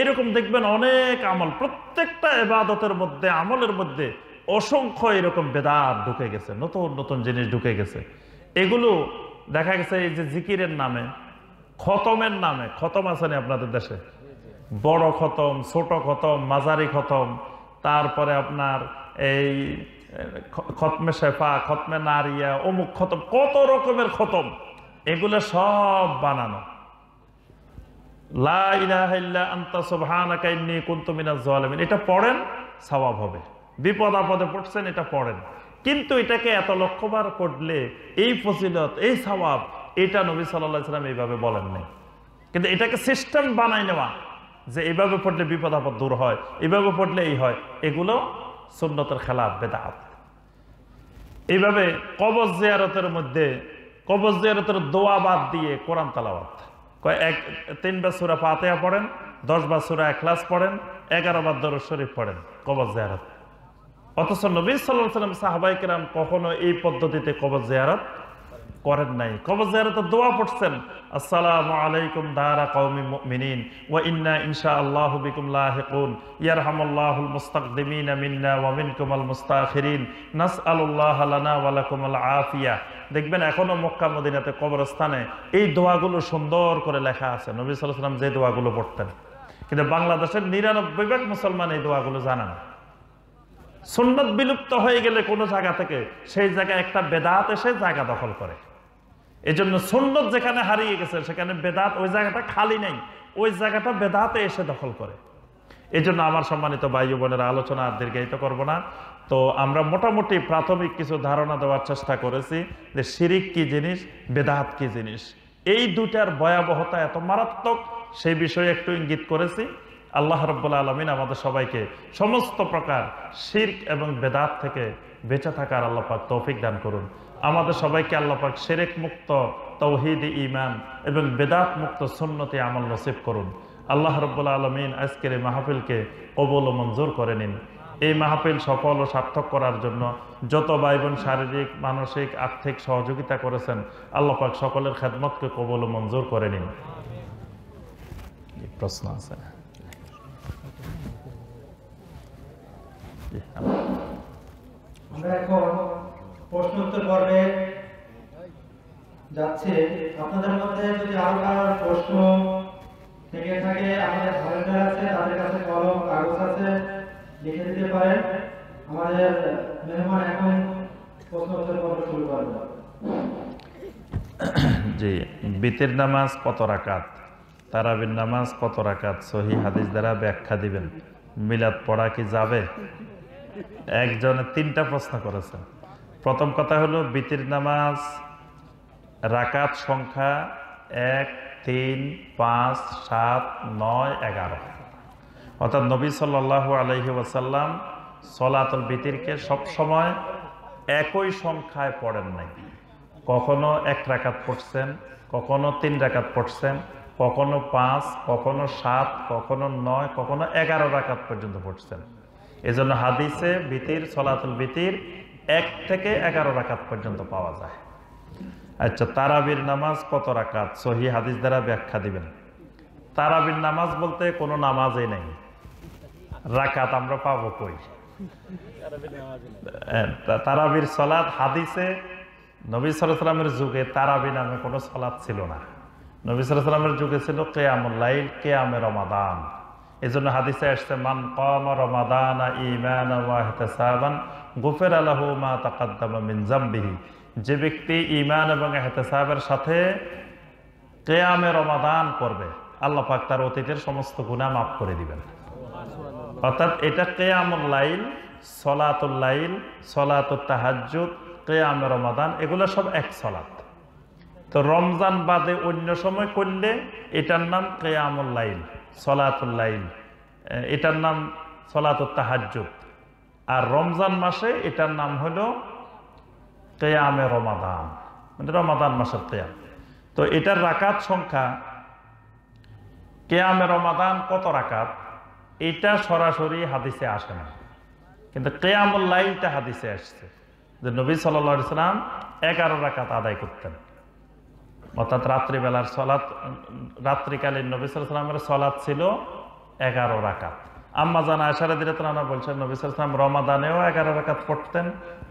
এরকম দেখবেন অনেক আমল, প্রত্যেকটা এবাদতের মধ্যে, আমলের মধ্যে অসংখ্য এরকম বেদাত ঢুকে গেছে, নতুন নতুন জিনিস ঢুকে গেছে। এগুলো দেখা গেছে এই যে জিকিরের নামে, খতমের নামে, খতম আছে না আপনাদের দেশে? বড় খতম, ছোট খতম, মাঝারি খতম, তারপরে আপনার এই খতমে শেফা, খতমে নারিয়া, অমুক খতম, কত রকমের খতম, এগুলো সব বানানো লা ইলাহা ইল্লা আনতা সুবহানাকা ইন্নী কুনতু মিনাজ জালিমিন এটা পড়েন, সওয়াব হবে। বিপদ আপদে পড়ছেন, এটা পড়েন। কিন্তু এটাকে এত লক্ষবার করলে এই ফজিলত, এই সওয়াব, এটা নবী আলাইহি সাল্লাম এইভাবে বলেন নাই। কিন্তু এটাকে সিস্টেম বানাই নেওয়া, যে এইভাবে পড়লে বিপদ আপদ দূর হয়, এইভাবে পড়লে এই হয়, এগুলো সুন্নতের খেলাফ, বেদাত। এইভাবে কবজ জিয়ারতের মধ্যে কবজ জিয়ারতের দোয়া বাদ দিয়ে কোরআন তালাবাত কয় এক, তিনবার সুরা পাতেয়া পড়েন দশ বার সুরা এখলাস পড়েন এগারো বার দরজ শরীফ পড়েন কবজ জেয়ারত। অথচ নবী সাল্লাহ সাল্লাম সাহাবাইকেরাম কখনো এই পদ্ধতিতে কবর জিয়ারত করেন নাই। কবজ জিয়ারতের দোয়া পড়ছেন। আসসালামু আলাইকুম দারা কওমি মুমিনিন ওয়া ইন্না ইনশাআল্লাহু বিকুম লাহিকুন। ইয়ারহামুল্লাহুল মুস্তাকদিমিন মিন্না ওয়া মিনকুমুল মুস্তাখিরিন। নাসআলুল্লাহ লানা ওয়া লাকুমুল আফিয়া। দেখবেন এখনও মক্কা মদিনাতে কবরস্থানে এই দোয়াগুলো সুন্দর করে লেখা আছে। নবী সাল্লাল্লাহু আলাইহি ওয়াসাল্লাম যে দোয়াগুলো পড়তেন। কিন্তু বাংলাদেশের নিরানব্বই ভাগ মুসলমান এই দোয়াগুলো জানে না। সুন্নত বিলুপ্ত হয়ে গেলে কোনো জায়গা থেকে সেই জায়গায় একটা বেদাত এসে জায়গা দখল করে। এই জন্য সুন্নত যেখানে হারিয়ে গেছে, সেখানে বেদাত ওই জায়গাটা খালি নেই, ওই জায়গাটা বেদাতে এসে দখল করে। এই জন্য আমার সম্মানিত ভাই বোনের, আলোচনা আর দীর্ঘায়িত করব না। তো আমরা মোটামুটি প্রাথমিক কিছু ধারণা দেওয়ার চেষ্টা করেছি যে শিরিক কি জিনিস, বেদাত কি জিনিস। এই দুটার ভয়াবহতা এত মারাত্মক সেই বিষয়ে একটু ইঙ্গিত করেছি। আল্লাহ রব্বুল আলমিন আমাদের সবাইকে সমস্ত প্রকার শির্ক এবং বেদাত থেকে বেঁচে থাকার আল্লাপাক তৌফিক দান করুন। আমাদের সবাইকে আল্লাপাক সেরেক মুক্ত তৌহিদ ইমান এবং বেদাত মুক্ত সুন্নতি আমল নসিব করুন। আল্লাহ রব্বুল আলমিন আজকের এই মাহফিলকে কবল ও মঞ্জুর করে নিন। এই মাহফিল সফল ও সার্থক করার জন্য যত ভাই বোন শারীরিক, মানসিক, আর্থিক সহযোগিতা করেছেন, আল্লাহ পাক সকলের খেদমতকে কবল ও মঞ্জুর করে নিন। প্রশ্ন আছে। আমরা এখন প্রশ্ন উত্তর পর্বে যাচ্ছি। আপনাদের মধ্যে যদি আরও কারোর প্রশ্ন থেকে থাকে, আমাদের ভলেন্টিয়ার আছে, তাদের কাছে কলম, কাগজ আছে, লিখে দিতে পারেন। আমাদের মেহমান এখন প্রশ্ন উত্তর পর্ব শুরু করবে। জি, বিতির নামাজ কত রাকাত? তারাবির নামাজ কত রাকাত? সহি হাদিস দ্বারা ব্যাখ্যা দিবেন। মিলাদ পড়া কি যাবে? একজনে তিনটা প্রশ্ন করেছেন। প্রথম কথা হলো বিতির নামাজ, রাকাত সংখ্যা এক, তিন, পাঁচ, সাত, নয়, এগারো। অর্থাৎ নবী সাল্লাহ আলহি ওয়াসাল্লাম সলাতুল বিতিরকে সবসময় একই সংখ্যায় পড়েন নাই। কখনো এক রাকাত পড়ছেন, কখনো তিন রাকাত পড়ছেন, কখনো পাঁচ, কখনো সাত, কখনো নয়, কখনো এগারো রাকাত পর্যন্ত পড়ছেন। এজন্য হাদিসে বিতির, সলাতুল বিতির এক থেকে এগারো রাকাত পর্যন্ত পাওয়া যায়। আচ্ছা তারাবির নামাজ কত রাকাত? সহি হাদিস দ্বারা ব্যাখ্যা দিবেন। তারাবির নামাজ বলতে কোনো নামাজই নেই। রাকাত আমরা পাবো কই? হ্যাঁ, তারাবির সলাদ হাদিসে নবী সালামের যুগে তারাবি নামে কোনো সলাদ ছিল না। নবী সালামের যুগে ছিল কেয়ামুল্লাইল কেয়ামে রমাদান। এই জন্য হাদিসে আসছে মান কম রমাদান ইমান গুফের আলাহু মা তাকাদ্দামা মিন জাম্বিহি। যে ব্যক্তি ইমান এবং এহতেসাবের সাথে কেয়ামে রমাদান করবে, আল্লাহ পাক তার অতীতের সমস্ত গুনাহ মাফ করে দিবেন। অর্থাৎ এটা কেয়ামুল লাইল, সলাতুল লাইল সলাতুল তাহাজ্জুদ, কেয়াম রমাদান, এগুলো সব এক সলাত তো রমজান বাদে অন্য সময় করলে এটার নাম কেয়ামুল লাইল, সলাতুল লাইল। এটার নাম সলাতুল তাহাজ্জুদ। আর রমজান মাসে এটার নাম হলো কেয়ামে রমাদান। মানে রমাদান মাসের কেয়াম। তো এটার রাকাত সংখ্যা কেয়ামে রমাদান কত রাকাত? এটা সরাসরি হাদিসে আসে না। কিন্তু কেয়ামুল লাইলটা হাদিসে আসছে যে নবী সাল্লা সাল্লাম এগারো রাকাত আদায় করতেন। অর্থাৎ রাত্রিবেলার সলাৎ, রাত্রিকালীন নবী সাল্লামের সলাৎ ছিল এগারো রাকাত। আম্মা জানা আশারা দিলে তারা বলছেন, নবী সাল্লাম রমাদানেও এগারো রাকাত পড়তেন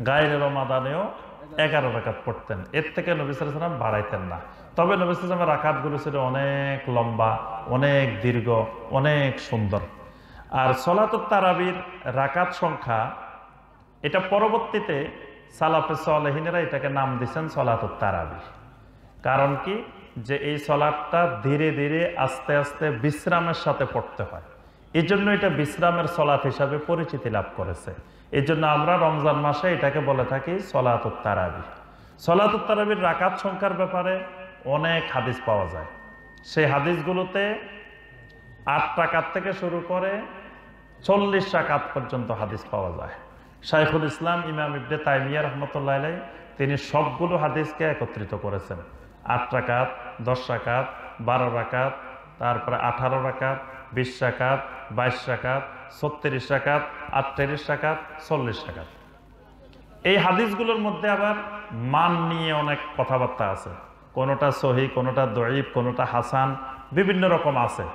গায়ের রমাদানেও এগারো রাকাত পড়তেন। এর থেকে নবী সাল্লাম বাড়াইতেন না। তবে নবী সাল্লামের রাকাতগুলো ছিল অনেক লম্বা, অনেক দীর্ঘ, অনেক সুন্দর। আর সলাতুত তারাবির রাকাত সংখ্যা, এটা পরবর্তীতে সালাফে সালেহিনেরা এটাকে নাম দিয়েছেন সলাতুত তারাবি কারণ কি? যে এই সলাদটা ধীরে ধীরে আস্তে আস্তে বিশ্রামের সাথে পড়তে হয়। এই জন্য এটা বিশ্রামের সলাৎ হিসাবে পরিচিতি লাভ করেছে। এই জন্য আমরা রমজান মাসে এটাকে বলে থাকি সলাতুত তারাবি। সলাতুত তারাবির রাকাত সংখ্যার ব্যাপারে অনেক হাদিস পাওয়া যায়। সেই হাদিসগুলোতে আট টাকার থেকে শুরু করে চল্লিশ টাকাত পর্যন্ত হাদিস পাওয়া যায়। শাইখুল ইসলাম ইমাম ইবনে তাইমিয়া রহমতুল্লাহ তিনি সবগুলো হাদিসকে একত্রিত করেছেন। আট টাকাত দশ টাকাত বারো রাকাত, তারপরে আঠারো রাকাত, বিশ টাকাত বাইশ টাকাত ছত্রিশ টাকাত আটত্রিশ টাকাত চল্লিশ টাকাত এই হাদিসগুলোর মধ্যে আবার মান নিয়ে অনেক কথাবার্তা আছে। কোনোটা সহি, কোনোটা দরিব কোনোটা হাসান, বিভিন্ন রকম আছে।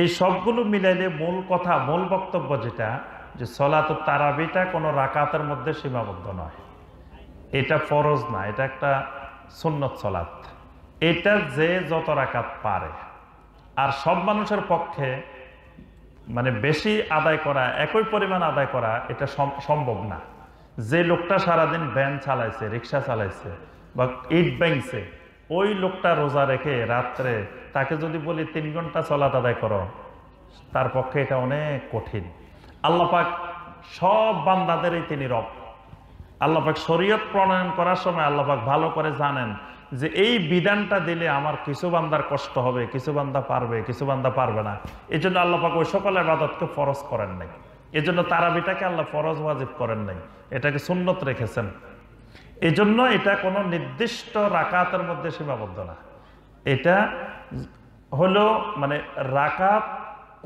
এই সবগুলো মিলাইলে মূল কথা, মূল বক্তব্য যেটা, যে সলাত তারাবিটা কোনো রাকাতের মধ্যে সীমাবদ্ধ নয়। এটা ফরজ না, এটা একটা সুন্নত সলাত এটা যে যত রাকাত পারে। আর সব মানুষের পক্ষে মানে বেশি আদায় করা, একই পরিমাণ আদায় করা এটা সম্ভব না। যে লোকটা সারাদিন ভ্যান চালাইছে, রিক্সা চালাইছে বা ইট ব্যাংছে ওই লোকটা রোজা রেখে রাত্রে তাকে যদি বলি তিন ঘণ্টা চলাত আদায় করো, তার পক্ষে এটা অনেক কঠিন। আল্লাপাক সব বান্দাদেরই তিনি রব। আল্লাপাক শরীয়ত প্রণয়ন করার সময় আল্লাপাক ভালো করে জানেন যে এই বিধানটা দিলে আমার কিছু বান্দার কষ্ট হবে, কিছু বান্দা পারবে, কিছু বান্দা পারবে না। এই জন্য আল্লাপাক ওই সকল আবাদতকে ফরজ করেন নাই। এই জন্য তারাবিটাকে আল্লাহ ফরজ ওয়াজিব করেন নাই। এটাকে সুন্নত রেখেছেন। এই জন্য এটা কোনো নির্দিষ্ট রাকাতের মধ্যে সীমাবদ্ধ না। এটা হলো মানে রাকাত,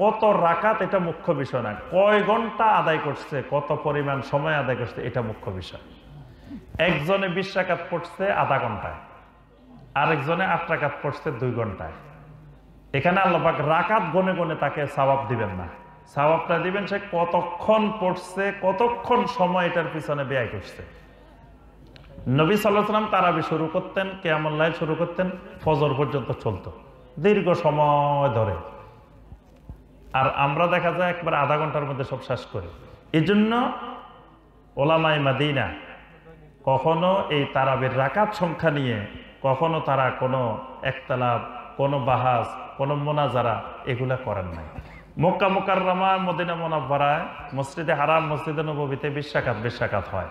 কত রাকাত এটা মুখ্য বিষয় না। কয় ঘণ্টা আদায় করছে, কত পরিমাণ সময় আদায় করছে, এটা মুখ্য বিষয়। একজনে বিশ রাকাত পড়ছে আধা ঘন্টায়। আরেকজনে আট রাকাত পড়ছে দুই ঘন্টায়। এখানে আল্লাপাক রাকাত গনে গনে তাকে সবাব দিবেন না। সবাবটা দিবেন সে কতক্ষণ পড়ছে, কতক্ষণ সময় এটার পিছনে ব্যয় করছে। নবী সাল্লাহাম তারাবি শুরু করতেন কেয়ামল্লাহ শুরু করতেন, ফজর পর্যন্ত চলতো, দীর্ঘ সময় ধরে। আর আমরা দেখা যায় একবার আধা ঘণ্টার মধ্যে সব শেষ করি। এই জন্য ওলামাই মাদিনা কখনো এই তারাবির রাকাত সংখ্যা নিয়ে কখনো তারা কোনো একতালাপ, কোনো বাহাস, কোনো মোনাজারা এগুলা করেন নাই। মক্কা মোকাররমা মদিনা মোনাব্বারায় মসজিদে হারাম মসজিদে নবীতে বিশ্বাকাত বিশ্বাকাত হয়।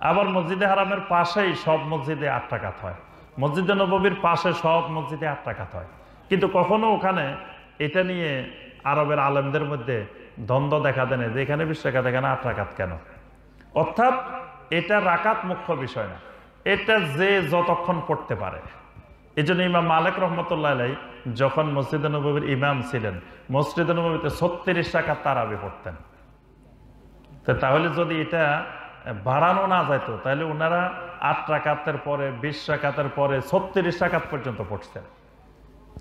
আবার মসজিদে হারামের পাশেই সব মসজিদে আট টাকাত হয়। মসজিদে নববীর পাশে সব মসজিদে আট টাকাত হয়। কিন্তু কখনো ওখানে এটা নিয়ে আরবের আলেমদের মধ্যে দ্বন্দ্ব দেখা দেয় যে এখানে বিশ্বাকাত এখানে আট টাকাত কেন? অর্থাৎ এটা রাকাত মুখ্য বিষয় না। এটা যে যতক্ষণ পড়তে পারে। এই জন্য ইমাম মালিক রহমতুল্লাহ আলাই যখন মসজিদ নবীর ইমাম ছিলেন, মসজিদ নবীতে ছত্রিশ টাকা তারাবি পড়তেন। তাহলে যদি এটা বাড়ানো না যাইতো, তাহলে ওনারা আট টাকাতের পরে, বিশ টাকাতের পরে ছত্রিশ টাকাত পর্যন্ত পড়ছেন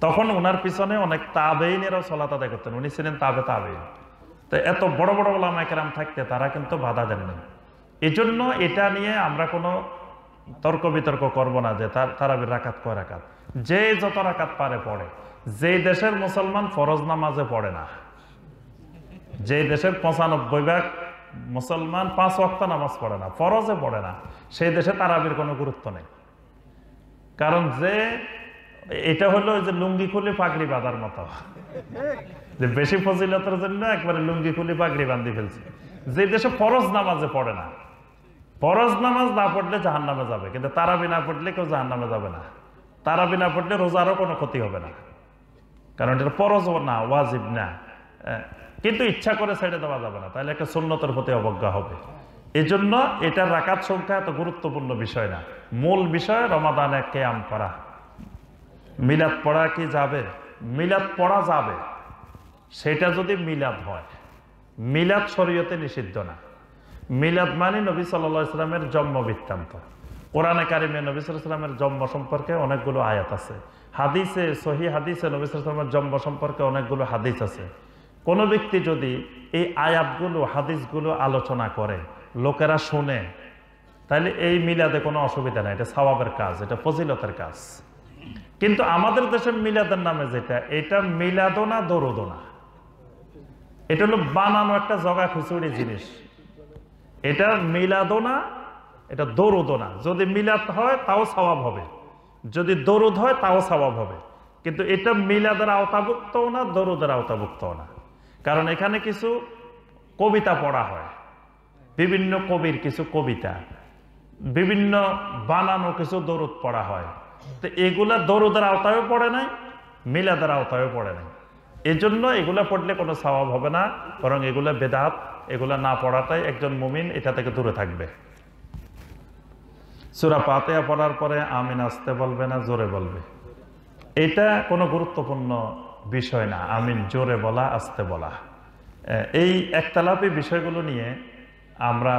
তখন ওনার পিছনে অনেক তাবেইনেরাও সলাত আদায় করতেন। উনি ছিলেন তাবে তাবেইন। তো এত বড় বড় ওলামাইকেরাম থাকতে তারা কিন্তু বাধা দেননি। এই জন্য এটা নিয়ে আমরা কোনো তর্ক বিতর্ক করব না যে তার তারাবির রাকাত কয় রাকাত? যে যত রাকাত পারে পড়ে। যে দেশের মুসলমান ফরজ নামাজে পড়ে না। যে দেশের পঁচানব্বই ভাগ মুসলমান পাঁচ ওয়াক্ত নামাজ পড়ে না, ফরজে পড়ে না, সেই দেশে তারাবির কোনো গুরুত্ব নেই। কারণ যে এটা হলো যে লুঙ্গি খুলে পাগড়ি বাঁধার মতো। যে বেশি ফজিলতের জন্য একবারে লুঙ্গি খুলে পাগড়ি বান্ধি ফেলছে। যে দেশে ফরজ নামাজে পড়ে না ফরজ নামাজ না পড়লে জাহান নামে যাবে, কিন্তু তারাবি না পড়লে কেউ জাহান নামে যাবে না। তারাবি না পড়লে রোজারও কোনো ক্ষতি হবে না। কারণ এটা ফরজ না, ওয়াজিব না। কিন্তু ইচ্ছা করে ছেড়ে দেওয়া যাবে না, তাহলে একটা সুন্নতের প্রতি অবজ্ঞা হবে। এই জন্য এটা রাকাত সংখ্যা এত গুরুত্বপূর্ণ বিষয় না। মূল বিষয় রমাদানে কেয়াম করা মিলাদ পড়া কি যাবে? মিলাদ পড়া যাবে। সেটা যদি মিলাদ হয়, মিলাদ শরীয়তে নিষিদ্ধ না। মিলাদ মানে নবী সাল্লা ইসলামের জন্ম বৃত্তান্ত। কোরআনে কারিমে নবী সাল্লামের জন্ম সম্পর্কে অনেকগুলো আয়াত আছে। হাদিসে, সহি হাদিসে নবী সাল্লামের জন্ম সম্পর্কে অনেকগুলো হাদিস আছে। কোনো ব্যক্তি যদি এই আয়াতগুলো, হাদিসগুলো আলোচনা করে, লোকেরা শুনে, তাহলে এই মিলাদে কোনো অসুবিধা নাই, এটা সওয়াবের কাজ, এটা ফজিলতের কাজ। কিন্তু আমাদের দেশে মিলাদের নামে যেটা, এটা মিলাদো না না। এটা হলো বানানো একটা জগা খিচুড়ি জিনিস। এটা মিলাদো না এটা দরুদও না যদি মিলাদ হয়, তাও সওয়াব হবে। যদি দরুদ হয়, তাও সওয়াব হবে। কিন্তু এটা মিলাদের আওতাভুক্তও না, দরুদের আওতাভুক্তও না। কারণ এখানে কিছু কবিতা পড়া হয়। বিভিন্ন কবির কিছু কবিতা। বিভিন্ন বানানো কিছু দরুদ পড়া হয়। তো এগুলা দরুদের আওতায়ও পড়ে নাই, মিলাদের আওতায়ও পড়ে নাই। এজন্য জন্য এগুলা পড়লে কোনো স্বভাব হবে না, বরং এগুলা বেদাত এগুলা না পড়াটাই একজন মুমিন এটা থেকে দূরে থাকবে। সুরা পাতেয়া পড়ার পরে আমিন আসতে বলবে না, জোরে বলবে। এটা কোনো গুরুত্বপূর্ণ বিষয় না, আমিন জোরে বলা, আসতে বলা। এই একতলাপি বিষয়গুলো নিয়ে আমরা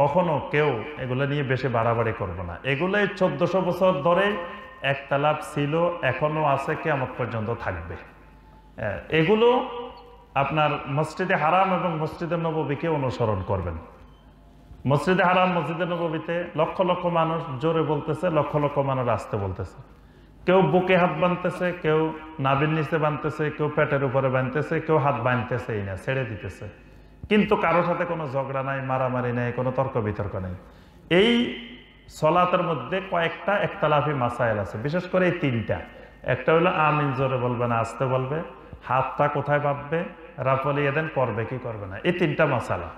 কখনো কেউ এগুলো নিয়ে বেশি বাড়াবাড়ি করব না। এগুলোই চোদ্দশো বছর ধরে একতালাপ ছিল, এখনও আছে কেমন পর্যন্ত থাকবে। এগুলো আপনার মসজিদে হারাম এবং মসজিদে নবীকে অনুসরণ করবেন। মসজিদে হারাম, মসজিদে নবীতে লক্ষ লক্ষ মানুষ জোরে বলতেছে, লক্ষ লক্ষ মানুষ আসতে বলতেছে। কেউ বুকে হাত বাঁধতেছে, কেউ নাবির নিচে বাঁধতেছে, কেউ পেটের উপরে বাঁধতেছে, কেউ হাত বাঁধতেছেই না, ছেড়ে দিতেছে। কিন্তু কারোর সাথে কোনো ঝগড়া নাই, মারামারি নাই, কোনো তর্ক বিতর্ক নেই। এই সলাতের মধ্যে কয়েকটা একতলাফি মাসাইল আছে, বিশেষ করে এই তিনটা। একটা হলো, আমিন জোরে বলবে না, আসতে বলবে। হাতটা কোথায় বাঁধবে? রাফলিয়ে দেন করবে কি করবে না। এই তিনটা মশালা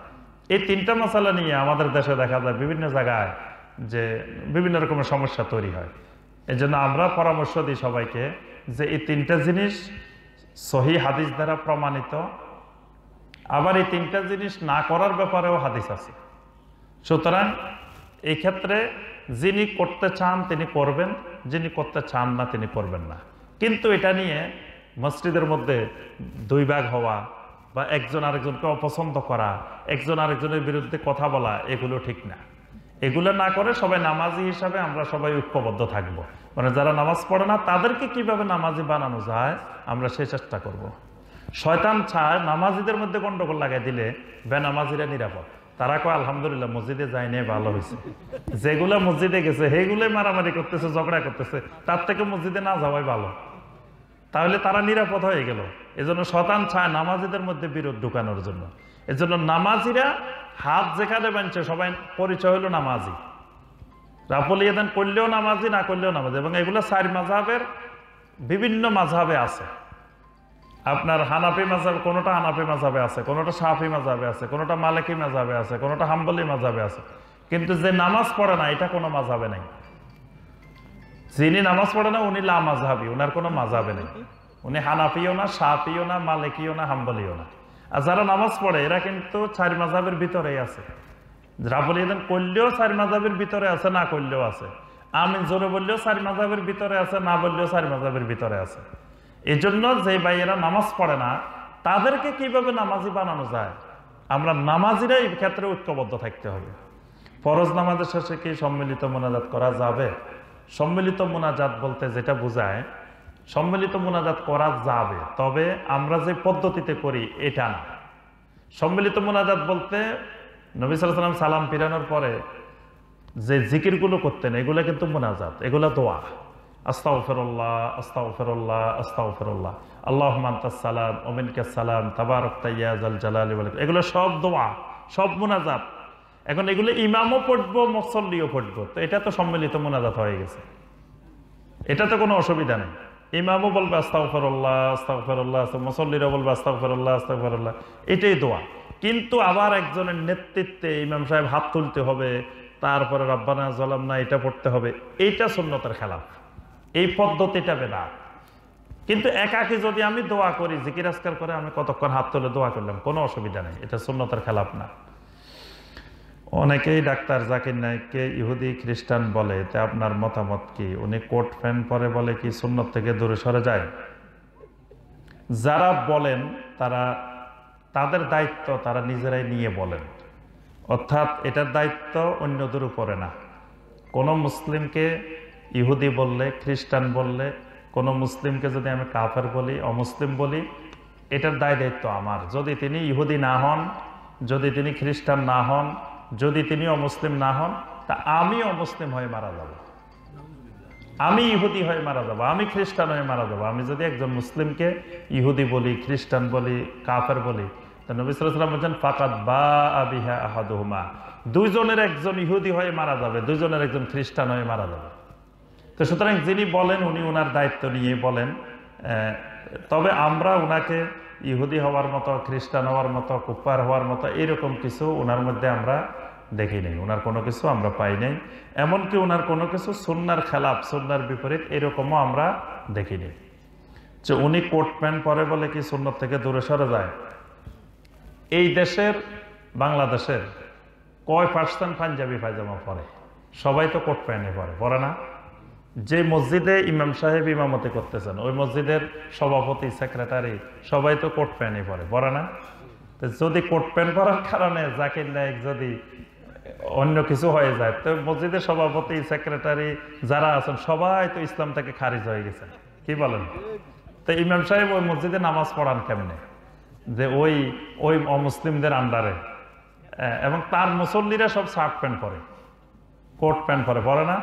এই তিনটা মশালা নিয়ে আমাদের দেশে দেখা যায় বিভিন্ন জায়গায় যে বিভিন্ন রকমের সমস্যা তৈরি হয়। এই জন্য আমরা পরামর্শ দিই সবাইকে যে এই তিনটা জিনিস সহি হাদিস দ্বারা প্রমাণিত। আবার এই তিনটা জিনিস না করার ব্যাপারেও হাদিস আছে। সুতরাং এই ক্ষেত্রে যিনি করতে চান তিনি করবেন, যিনি করতে চান না তিনি করবেন না। কিন্তু এটা নিয়ে মসজিদের মধ্যে দুই ভাগ হওয়া বা একজন আরেকজনকে অপছন্দ করা, একজন আরেকজনের বিরুদ্ধে কথা বলা, এগুলো ঠিক না। এগুলো না করে সবাই নামাজি হিসাবে আমরা সবাই ঐক্যবদ্ধ থাকব। মানে যারা নামাজ পড়ে না, তাদেরকে কীভাবে নামাজি বানানো যায়, আমরা সেই চেষ্টা করব। শয়তান ছায় নামাজিদের মধ্যে গন্ডগোল লাগাই দিলে বেনামাজিরা নিরাপদ। তারা কয়, আলহামদুলিল্লাহ, মসজিদে যায় নিয়ে ভালো হয়েছে। যেগুলো মসজিদে গেছে সেগুলোই মারামারি করতেছে, ঝগড়া করতেছে, তার থেকে মসজিদে না যাওয়াই ভালো। তাহলে তারা নিরাপদ হয়ে গেল। এজন্য শতান ছায় নামাজিদের মধ্যে বিরোধ ঢুকানোর জন্য। এজন্য নামাজিরা হাত যেখানে বানছে সবাই পরিচয় হলো নামাজি। রাফল ইয়াদান করলেও নামাজি, না করলেও নামাজি। এবং এগুলো চার মাঝাবের বিভিন্ন মাঝাবে আছে। আপনার হানাফি মাঝাব কোনোটা হানাফি মাঝাবে আছে, কোনোটা সাহাফি মাঝাবে আছে, কোনোটা মালিকি মাঝাবে আছে, কোনোটা হাম্বলি মাঝাবে আছে। কিন্তু যে নামাজ পড়ে না, এটা কোনো মাঝাবে নাই। যিনি নামাজ পড়ে না, উনি লা ওনার কোনো মাঝাবে নেই। উনি হানাফিও না সাফিও না, মালিকিও না, হাম্বলিও না। আর যারা নামাজ পড়ে, এরা কিন্তু চার মাঝাবের ভিতরেই আছে। রাবুল ইদান করলেও চার মাঝাবের ভিতরে আছে, না করলেও আছে। আমি জোরে বললেও চার মাঝাবের ভিতরে আছে, না বললেও চার মাঝাবের ভিতরে আছে। এই জন্য যে ভাইয়েরা নামাজ পড়ে না, তাদেরকে কীভাবে নামাজি বানানো যায়? আমরা নামাজিরা এই ক্ষেত্রে ঐক্যবদ্ধ থাকতে হবে। ফরজ নামাজের শেষে কি সম্মিলিত মোনাজাত করা যাবে? সম্মিলিত মোনাজাত বলতে যেটা বোঝায়, সম্মিলিত মোনাজাত করা যাবে, তবে আমরা যে পদ্ধতিতে করি এটা না। সম্মিলিত মোনাজাত বলতে নবী সাল্লাম সালাম পিরানোর পরে যে জিকিরগুলো করতেন, এগুলো কিন্তু মোনাজাত, এগুলো দোয়া। আস্তাও ফেরল্লাহ আস্তাও ফেরল্লাহ আস্তাও ফেরল্লাহ আল্লাহ সালাম ওমিনকে সালাম, তাবারক তাইয়াজাল জালালি ওয়ালাইকুম। এগুলো সব দোয়া, সব মোনাজাত। এখন এগুলো ইমামও পড়ব, মসল্লিও পড়ব। তো এটা তো সম্মিলিত মোনাজাত হয়ে গেছে। এটা তো কোনো অসুবিধা নেই। ইমামও বলবে আস্তাও ফেরল্লাহ আস্তাও ফেরল্লাহ মুসল্লিরা বলবে আস্তাও ফেরল্লাহ আস্তাও ফেরল্লাহ এটাই দোয়া। কিন্তু আবার একজনের নেতৃত্বে ইমাম সাহেব হাত তুলতে হবে, তারপরে রব্বানা জলাম না এটা পড়তে হবে। এইটা সুন্নতের খেলাফ। এই পদ্ধতিটা বেদা কিন্তু একাকে যদি আমি দোয়া করি জিকির আসকার করে আমি কতক্ষণ হাত তুলে দোয়া করলাম? কোনো অসুবিধা নেই। এটা সুন্নতের খেলাফ না। অনেকেই ডাক্তার জাকির নাইককে ইহুদি খ্রিস্টান বলে, তে আপনার মতামত কি? উনি কোট ফ্যান পরে বলে কি সুন্নত থেকে দূরে সরে যায়? যারা বলেন, তারা, তাদের দায়িত্ব তারা নিজেরাই নিয়ে বলেন। অর্থাৎ এটার দায়িত্ব অন্যদের উপরে না। কোনো মুসলিমকে ইহুদি বললে, খ্রিস্টান বললে, কোনো মুসলিমকে যদি আমি কাফের বলি, অমুসলিম বলি, এটার দায় দায়িত্ব আমার। যদি তিনি ইহুদি না হন, যদি তিনি খ্রিস্টান না হন যদি তিনি অমুসলিম না হন, তা আমি অমুসলিম হয়ে মারা যাব। আমি ইহুদি হয়ে মারা যাব, আমি খ্রিস্টান হয়ে মারা যাব। আমি যদি একজন মুসলিমকে ইহুদি বলি, খ্রিস্টান বলি, কাফের বলি, তা নবী সাল্লাম বলছেন ফাকাত বা আবিহা আহাদুহুমা। দুইজনের একজন ইহুদি হয়ে মারা যাবে, দুইজনের একজন খ্রিস্টান হয়ে মারা যাবে। তো সুতরাং যিনি বলেন, উনি ওনার দায়িত্ব নিয়ে বলেন তবে আমরা ওনাকে ইহুদি হওয়ার মতো, খ্রিস্টান হওয়ার মতো কুপ্পার হওয়ার মতো, এরকম কিছু ওনার মধ্যে আমরা দেখি নাই। ওনার কোনো কিছু আমরা পাই নাই। এমনকি ওনার কোনো কিছু সুন্নার খেলাপ সুন্নার বিপরীত এরকমও আমরা দেখিনি যে উনি কোট প্যান্ট পরে বলে কি সুন্নত থেকে দূরে সরে যায়? এই দেশের, বাংলাদেশের কয় পার্সেন্ট পাঞ্জাবি পায়জামা পরে? সবাই তো কোট প্যান্টে পরে পরে না? যে মসজিদে ইমাম সাহেব ইমামতি করতেছেন, ওই মসজিদের সভাপতি, সেক্রেটারি, সবাই তো কোট প্যান্টই পরে পরে না? যদি কোট প্যান্ট পরার কারণে জাকির নায়ক যদি অন্য কিছু হয়ে যায়। তো মসজিদের সভাপতি সেক্রেটারি যারা আছেন, সবাই তো ইসলাম থেকে খারিজ হয়ে গেছে। কি বলেন? তো ইমাম সাহেব ওই মসজিদে নামাজ পড়ান কেমনে? যে ওই ওই অমুসলিমদের আন্ডারে এবং তার মুসল্লিরা সব শার্ট প্যান্ট পরে কোট প্যান্ট পরে পরে না?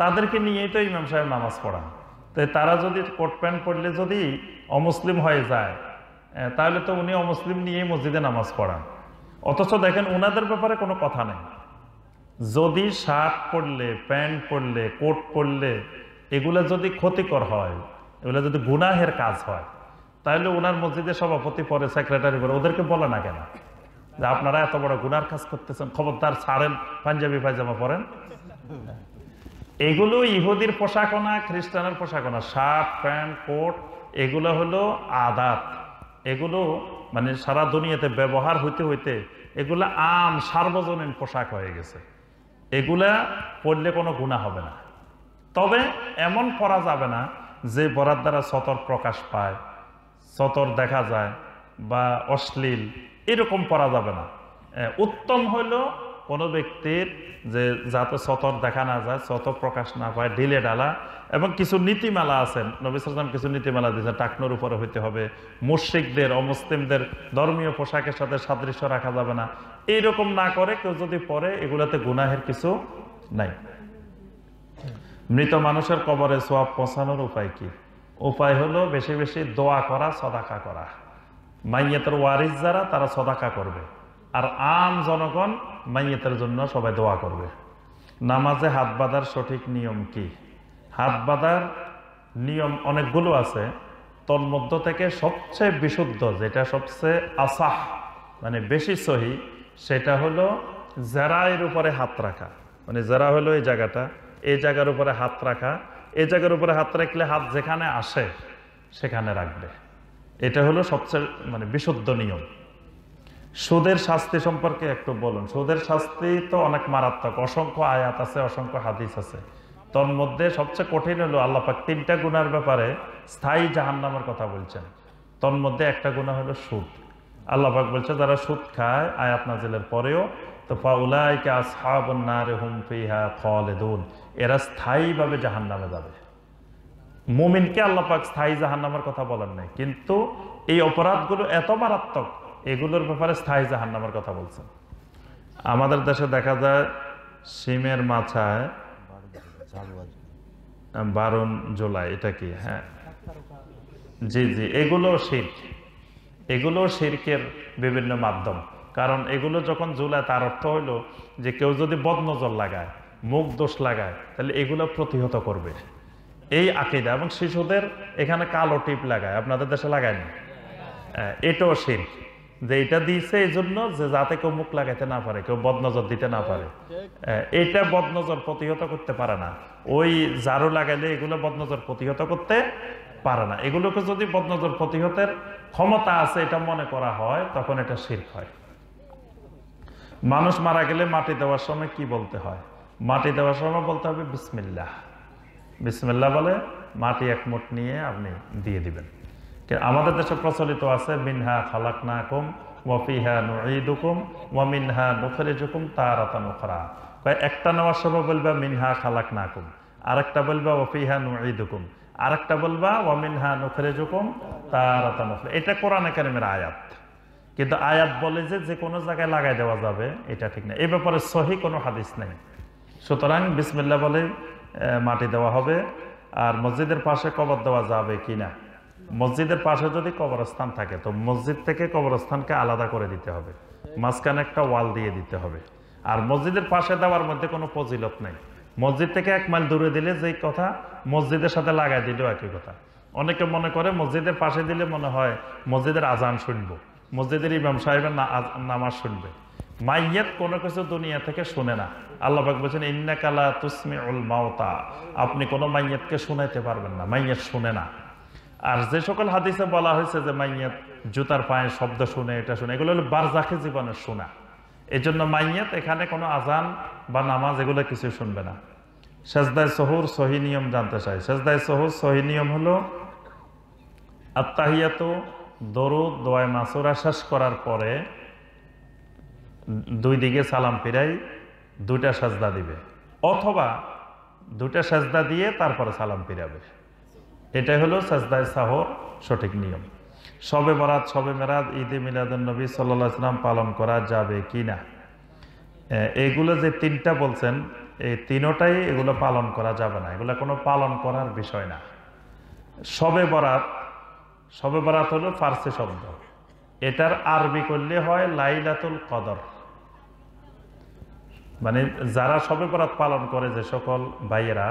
তাদেরকে নিয়েই তো ইমাম সাহেব নামাজ পড়ান। তো তারা যদি কোট প্যান্ট পরলে যদি অমুসলিম হয়ে যায় তাহলে তো উনি অমুসলিম নিয়েই মসজিদে নামাজ পড়ান। অথচ দেখেন ওনাদের ব্যাপারে কোনো কথা নেই। যদি শার্ট পরলে, প্যান্ট পরলে, কোট পরলে, এগুলো যদি ক্ষতিকর হয়, এগুলো যদি গুনাহের কাজ হয়, তাহলে ওনার মসজিদের সভাপতি পরে সেক্রেটারি পরে, ওদেরকে বলে না কেন? যে আপনারা এত বড় গুনার কাজ করতেছেন, খবরদার ছাড়েন, পাঞ্জাবি পায়জামা পরেন? এগুলো ইহুদির পোশাকও না খ্রিস্টানের পোশাকও না শার্ট, প্যান্ট, কোট, এগুলো হলো আদাত। এগুলো মানে সারা দুনিয়াতে ব্যবহার হইতে হইতে এগুলো আম, সার্বজনীন পোশাক হয়ে গেছে। এগুলা পড়লে কোনো গুণা হবে না। তবে এমন পড়া যাবে না যে পড়ার দ্বারা সতর প্রকাশ পায়, সতর দেখা যায় বা অশ্লীল, এরকম পড়া যাবে না। উত্তম হলো কোনো ব্যক্তির যে যাতে সতর দেখা না যায়, সতর প্রকাশ না পায়, ঢিলে ডালা এবং কিছু নীতিমালা আছে। নবী সালাম কিছু নীতিমালা দিয়েছেন, টাকনোর উপরে হইতে হবে, মুশ্রিকদের, অমুসলিমদের ধর্মীয় পোশাকের সাথে সাদৃশ্য রাখা যাবে না। এইরকম না করে কেউ যদি পরে এগুলাতে গুনাহের কিছু নাই। মৃত মানুষের কবরে সোয়াব পৌঁছানোর উপায় কি? উপায় হলো বেশি বেশি দোয়া করা, সদাকা করা। মাইয়াতের ওয়ারিস যারা, তারা সদাকা করবে। আর আম জনগণ মাইয়াতের জন্য সবাই দোয়া করবে। নামাজে হাত বাঁধার সঠিক নিয়ম কি? হাত বাঁধার নিয়ম অনেকগুলো আছে। তন্মধ্য থেকে সবচেয়ে বিশুদ্ধ, যেটা সবচেয়ে আসাহ মানে বেশি সহি, সেটা হলো জেরায়ের উপরে হাত রাখা। মানে জেরা হলো এই জায়গাটা, এই জায়গার উপরে হাত রাখা। এই জায়গার উপরে হাত রাখলে হাত যেখানে আসে, সেখানে রাখবে। এটা হলো সবচেয়ে মানে বিশুদ্ধ নিয়ম। সুদের শাস্তি সম্পর্কে একটু বলুন। সুদের শাস্তি তো অনেক মারাত্মক। অসংখ্য আয়াত আছে, অসংখ্য হাদিস আছে। তোর মধ্যে সবচেয়ে কঠিন হলো আল্লাপাক তিনটা গুণার ব্যাপারে স্থায়ী জাহান্নামের কথা বলছেন। তোর মধ্যে একটা গুণা হলো সুদ। আল্লাপাক বলছে, যারা সুদ খায়, আয়াত নাজিলের পরেও, তো ফাউলাইকে আসহাবুন নারে হুম ফিহা খালিদুন। এরা স্থায়ীভাবে জাহান্নামে যাবে। মুমিনকে আল্লাপাক স্থায়ী জাহান্নামের কথা বলেন নাই। কিন্তু এই অপরাধগুলো এত মারাত্মক এগুলোর ব্যাপারে স্থায়ী জাহান্নামের কথা বলছেন। আমাদের দেশে দেখা যায় সিমের মাছায় বারণ জুলাই এটা কি? হ্যাঁ। জি জি এগুলো শির্ক এগুলো শির্কের বিভিন্ন মাধ্যম। কারণ এগুলো যখন জুলায় তার অর্থ হইল যে কেউ যদি বদনজর লাগায় মুখ দোষ লাগায় তাহলে এগুলো প্রতিহত করবে। এই আকিদা এবং শিশুদের এখানে কালো টিপ লাগায়। আপনাদের দেশে লাগায়নি? হ্যাঁ, এটাও শির্ক যে এটা দিয়েছে এই জন্য যে যাতে কেউ মুখ লাগাইতে না পারে, কেউ বদনজর দিতে না পারে। এটা বদনজর প্রতিহত করতে পারে না। ওই ঝাড়ু লাগাইলে এগুলো বদনজর প্রতিহত করতে পারে না। এগুলোকে যদি বদনজর প্রতিহতের ক্ষমতা আছে, এটা মনে করা হয়, তখন এটা শির্ক হয়। মানুষ মারা গেলে মাটি দেওয়ার সময় কি বলতে হয়? মাটি দেওয়ার সময় বলতে হবে বিসমিল্লাহ। বিসমিল্লাহ বলে মাটি এক মুঠ নিয়ে আপনি দিয়ে দিবেন। আমাদের দেশে প্রচলিত আছে, মিনহা খালাক না কুম ওয়াফিহা নুঈদুকুম ওয়া মিনহা নুখরিজুকুম তারাতান উখরা। কয়, একটা নেওয়ার সময় বলবা, মিনহা খালাক না কুম আরেকটা বলবা ওয়াফিহা নুঈদুকুম। আরেকটা বলবা, ওয়া মিনহা নুখরিজুকুম তারাতান উখরা। এটা কোরআনে কারিমের আয়াত। কিন্তু আয়াত বলে যে যে কোনো জায়গায় লাগাই দেওয়া যাবে, এটা ঠিক না। এই ব্যাপারে সহি কোনো হাদিস নেই। সুতরাং বিসমিল্লা বলে মাটি দেওয়া হবে, আর মসজিদের পাশে কবর দেওয়া যাবে কি না মসজিদের পাশে যদি কবরস্থান থাকে, তো মসজিদ থেকে কবরস্থানকে আলাদা করে দিতে হবে। মাঝখানে একটা ওয়াল দিয়ে দিতে হবে। আর মসজিদের পাশে দেওয়ার মধ্যে কোনো ফজিলত নেই। মসজিদ থেকে এক মাইল দূরে দিলে যেই কথা, মসজিদের সাথে লাগাই দিলেও একই কথা। অনেকে মনে করে মসজিদের পাশে দিলে মনে হয় মসজিদের আজান শুনব। মসজিদের ইমাম সাহেবের নামাজ শুনবে। মাইয়াত কোনো কিছু দুনিয়া থেকে শুনে না। আল্লাহ পাক বলছেন ইন্নাকালা তুসমি উল মাওতা আপনি কোনো মাইয়াতকে শুনাইতে পারবেন না। মাইয়াত শুনে না। আর যে সকল হাদিসে বলা হয়েছে যে মাইয়াত জুতার পায়ে শব্দ শুনে, এটা শুনে, এগুলো হলো বারজাখে জীবনের শোনা। এই জন্য মাইয়াত এখানে কোনো আজান বা নামাজ এগুলো কিছু শুনবে না। সেজদায় সহুর সহি নিয়ম জানতে চাই। সেজদায় সহুর সহি নিয়ম হলো আত্মাহিয়াত দরুদ দোয়ায় মাসুরা শেষ করার পরে দুই দিকে সালাম ফিরাই, দুইটা সাজদা দিবে। অথবা দুইটা সাজদা দিয়ে তারপরে সালাম ফিরাবে। এটাই হলো সাজদায় সাহর সঠিক নিয়ম। সবে বরাত, সবে মেরাদ ঈদে মিলাদুল নবী সাল্লাহ ইসলাম পালন করা যাবে কি না? এগুলো যে তিনটা বলছেন, এই তিনোটাই এগুলো পালন করা যাবে না। এগুলো কোনো পালন করার বিষয় না। সবে বরাত সবে বরাত হলো ফার্সি শব্দ। এটার আরবি করলে হয় লাইলাতুল কদর। মানে যারা সবে বরাত পালন করে যে সকল ভাইয়েরা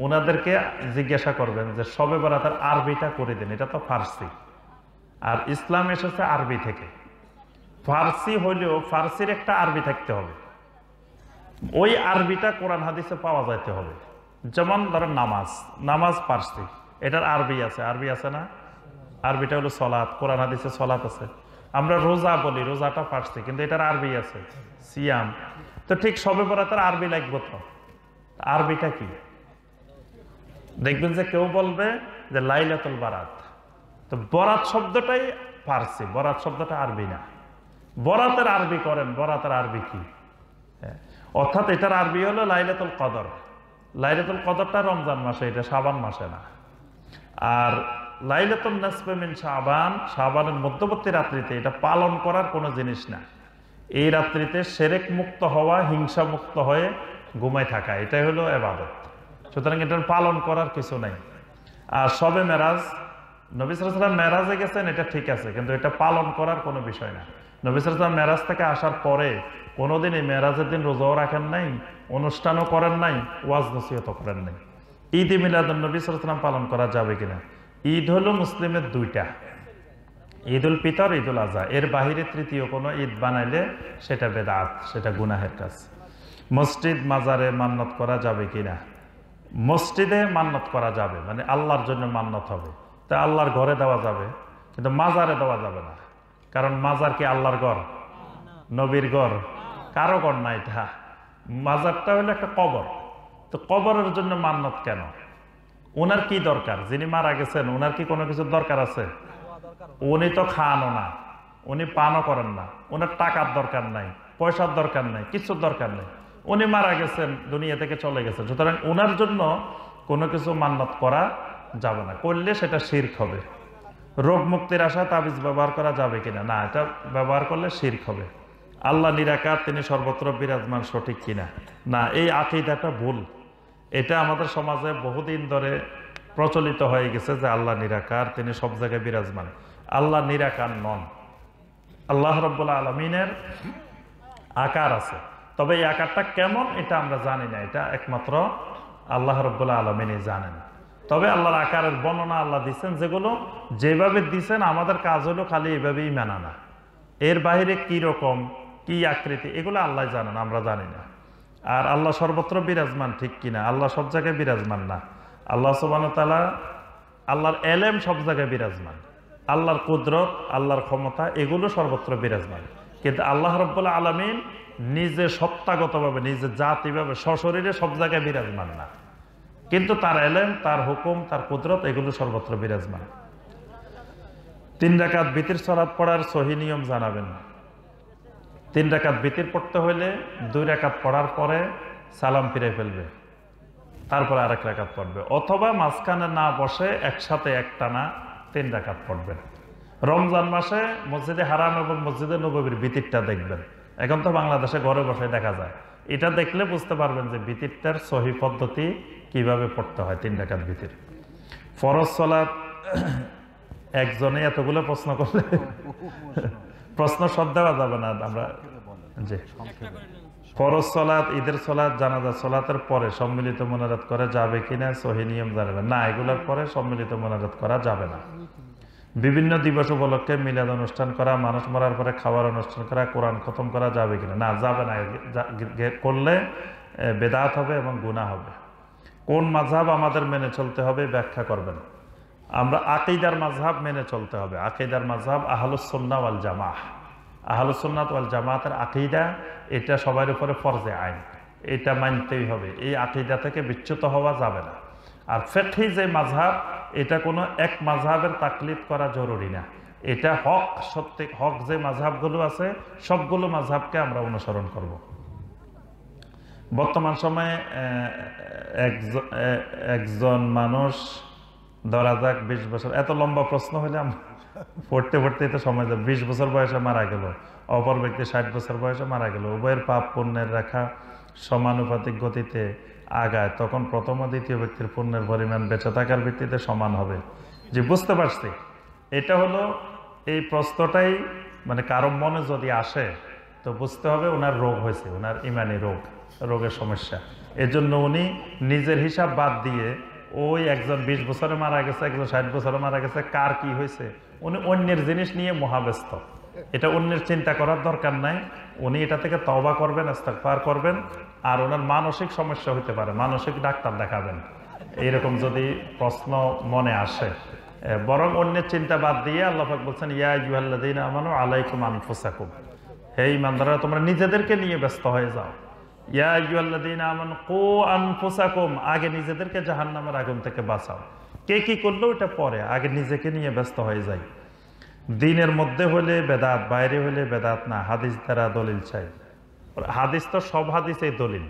ওনাদেরকে জিজ্ঞাসা করবেন যে সবে বরাতের আরবিটা করে দিন, এটা তো ফার্সি। আর ইসলাম এসেছে আরবি থেকে। ফার্সি হইলেও ফার্সির একটা আরবি থাকতে হবে। ওই আরবিটা কোরআন হাদিসে পাওয়া যাইতে হবে। যেমন ধরেন নামাজ নামাজ ফার্সি, এটার আরবি আছে। আরবি আছে না? আরবিটা হলো সলাৎ, কোরআন হাদিসে সলাৎ আছে। আমরা রোজা বলি, রোজাটা ফার্সি, কিন্তু এটার আরবি আছে, সিয়াম। তো ঠিক সবে বরাতের আরবি লাগবে তো। আরবিটা কি? দেখবেন যে কেউ বলবে যে লাইলাতুল বারাত। তো বরাত শব্দটাই ফার্সি বরাত শব্দটা আরবি না। বরাতের আরবি করেন বরাতের আরবি কি? হ্যাঁ, অর্থাৎ এটার আরবি হলো লাইলাতুল কদর। লাইলাতুল কদরটা রমজান মাসে এটা সাবান মাসে না। আর লাইলাতুল নাসবে মিন শাবান শাবানের মধ্যবর্তী রাত্রিতে এটা পালন করার কোনো জিনিস না। এই রাত্রিতে সেরেক মুক্ত হওয়া হিংসা মুক্ত হয়ে ঘুমায় থাকা এটাই হলো এবাদত। সুতরাং এটার পালন করার কিছু নাই। আর সবে মেরাজ, নবী সালাম মেরাজে গেছেন, এটা ঠিক আছে, কিন্তু এটা পালন করার কোনো বিষয় না। নবী সালাম মেরাজ থেকে আসার পরে কোনোদিন এই মেরাজের দিন রোজাও রাখেন নাই, অনুষ্ঠানও করেন নাই, ওয়াজ নসিহত করেন নাই। ঈদ এ মিলাদ নবী সালাম পালন করা যাবে কিনা? ঈদ হলো মুসলিমের দুইটা। ঈদ উল পিতর ঈদ উল আজহা এর বাহিরে তৃতীয় কোনো ঈদ বানাইলে সেটা বেদাত, সেটা গুনাহের কাজ। মসজিদ, মাজারে মান্নত করা যাবে কিনা? মসজিদে মান্নত করা যাবে মানে আল্লাহর জন্য মান্নত হবে। তা আল্লাহর ঘরে দেওয়া যাবে, কিন্তু মাজারে দেওয়া যাবে না। কারণ মাজার কি আল্লাহর ঘর? নবীর ঘর। কারও ঘর না এটা। মাজারটা হলো একটা কবর। তো কবরের জন্য মান্নত কেন? ওনার কি দরকার? যিনি মারা গেছেন ওনার কি কোনো কিছুর দরকার আছে? উনি তো খানও না। উনি পানও করেন না। ওনার টাকার দরকার নাই, পয়সার দরকার নাই, কিছুর দরকার নেই। উনি মারা গেছেন, দুনিয়া থেকে চলে গেছেন। সুতরাং ওনার জন্য কোনো কিছু মান্নত করা যাবে না। করলে সেটা শির্ক হবে। রোগ মুক্তির আশা তাবিজ ব্যবহার করা যাবে কিনা? না, এটা ব্যবহার করলে শির্ক হবে। আল্লাহ নিরাকার, তিনি সর্বত্র বিরাজমান, সঠিক কিনা? না, এই আকিদাটা ভুল। এটা আমাদের সমাজে বহুদিন ধরে প্রচলিত হয়ে গেছে যে আল্লাহ নিরাকার, তিনি সব জায়গায় বিরাজমান। আল্লাহ নিরাকার নন। আল্লাহ রব্বুল্লা আলমিনের আকার আছে। তবে এই আকারটা কেমন এটা আমরা জানি না, এটা একমাত্র আল্লাহ রব্বুল্লা আলমিনই জানেন। তবে আল্লাহর আকারের বর্ণনা আল্লাহ দিচ্ছেন যেগুলো যেভাবে দিচ্ছেন আমাদের কাজ হলো খালি এভাবেই মেনা না। এর বাইরে কি রকম, কি আকৃতি, এগুলো আল্লাহ জানেন, আমরা জানি না। আর আল্লাহ সর্বত্র বিরাজমান, ঠিক কিনা আল্লাহ সব জায়গায় বিরাজমান না। আল্লাহ সুবান তালা আল্লাহর এলেম সব জায়গায় বিরাজমান। আল্লাহর কুদরত, আল্লাহর ক্ষমতা, এগুলো সর্বত্র বিরাজমান। কিন্তু আল্লাহ রব্বুল্লা আলমিন নিজে সত্তাগতভাবে, নিজে জাতিভাবে, সশরীরে সব জায়গায় বিরাজমান না। কিন্তু তার এলেন তার হুকুম, তার কুদরত, এগুলো সর্বত্র বিরাজমান। তিন রাকাত বিতির সরাত পড়ার সহি নিয়ম জানাবেন। তিন রাকাত বিতির পড়তে হইলে দুই রাকাত পড়ার পরে সালাম ফিরে ফেলবে। তারপরে আরেক রাকাত পড়বে। অথবা মাঝখানে না বসে একসাথে একটানা তিন রাকাত পড়বেন। রমজান মাসে মসজিদে হারাম এবং মসজিদে নবীর বিতিরটা দেখবেন। এখন তো বাংলাদেশে ঘরে বসে দেখা যায়। এটা দেখলে বুঝতে পারবেন যে বিতিরটার সহি পদ্ধতি কীভাবে পড়তে হয়, তিন রাকাত বিতির ফরজ সলাৎ একজনে এতগুলো প্রশ্ন করলে প্রশ্ন সব দেওয়া যাবে না আমরা। জি। ফরজ সলাৎ ঈদের সলাৎ জানাজা সলাতের পরে সম্মিলিত মোনাজাত করা যাবে কিনা, সহি নিয়ম জানাবে না, এগুলোর পরে সম্মিলিত মোনাজাত করা যাবে না। বিভিন্ন দিবস উপলক্ষে মিলাদ অনুষ্ঠান করা, মানুষ মরার পরে খাওয়ার অনুষ্ঠান করা, কোরআন খতম করা যাবে কিনা? না, যাবে না। করলে বেদাত হবে এবং গুনাহ হবে। কোন মাঝহাব আমাদের মেনে চলতে হবে ব্যাখ্যা করবেন। আমরা আকিদার মাঝহাব মেনে চলতে হবে। আকিদার মাঝহাব আহলুসন্না ওয়াল জামাহ। আহলুসন্নাত ওয়াল জামাতের আকিদা এটা সবার উপরে ফরজে আইন। এটা মানতেই হবে। এই আকিদা থেকে বিচ্যুত হওয়া যাবে না। আর ফেকি যে মাঝহাব, এটা কোনো এক মাঝহাবের তাকলিদ করা জরুরি না এটা হক, সত্যি হক যে মাঝহাবগুলো আছে, সবগুলো মাঝহাবকে আমরা অনুসরণ করব। বর্তমান সময়ে একজন মানুষ, ধরা যাক বিশ বছর, এত লম্বা প্রশ্ন হলে পড়তে পড়তে তো সময় যাবে বিশ বছর বয়সে মারা গেল, অপর ব্যক্তি ষাট বছর বয়সে মারা গেল, উভয়ের পাপ পুণ্যের রেখা সমানুপাতিক গতিতে আগায়, তখন প্রথম ও দ্বিতীয় ব্যক্তির পুণ্যের পরিমাণ বেঁচে থাকার ভিত্তিতে সমান হবে। যে বুঝতে পারছি, এটা হলো এই প্রশ্নটাই মানে কারও মনে যদি আসে, তো বুঝতে হবে ওনার রোগ হয়েছে, ওনার ইমানি রোগ, রোগের সমস্যা। এজন্য উনি নিজের হিসাব বাদ দিয়ে, ওই একজন বিশ বছরে মারা গেছে, একজন ষাট বছরে মারা গেছে, কার কি হয়েছে, উনি অন্যের জিনিস নিয়ে মহাব্যস্ত। এটা অন্যের চিন্তা করার দরকার নাই, উনি এটা থেকে তবা করবেন, ইস্তেগফার করবেন আর ওনার মানসিক সমস্যা হতে পারে, মানসিক ডাক্তার দেখাবেন। এইরকম যদি প্রশ্ন মনে আসে বরং অন্যের চিন্তা বাদ দিয়ে আল্লাহাক বলছেন, ইয়া ইউহাল্লাযীনা আমানু আলাইকুম আনফুসাকুম। হে ইমানদাররা, তোমরা নিজেদেরকে নিয়ে ব্যস্ত হয়ে যাও। ইয়া আইয়ুহাল্লাযীনা আমানু কু আনফুসাকুম। আগে নিজেদেরকে জাহান্নামের আগুন থেকে বাঁচাও। কে কি করল ওটা পরে। আগে নিজেকে নিয়ে ব্যস্ত হয়ে যায় দিনের মধ্যে হলে বেদাত, বাইরে হলে বেদাত না। হাদিস দ্বারা দলিল চাই। হাদিস তো সব হাদিসেই দলিল।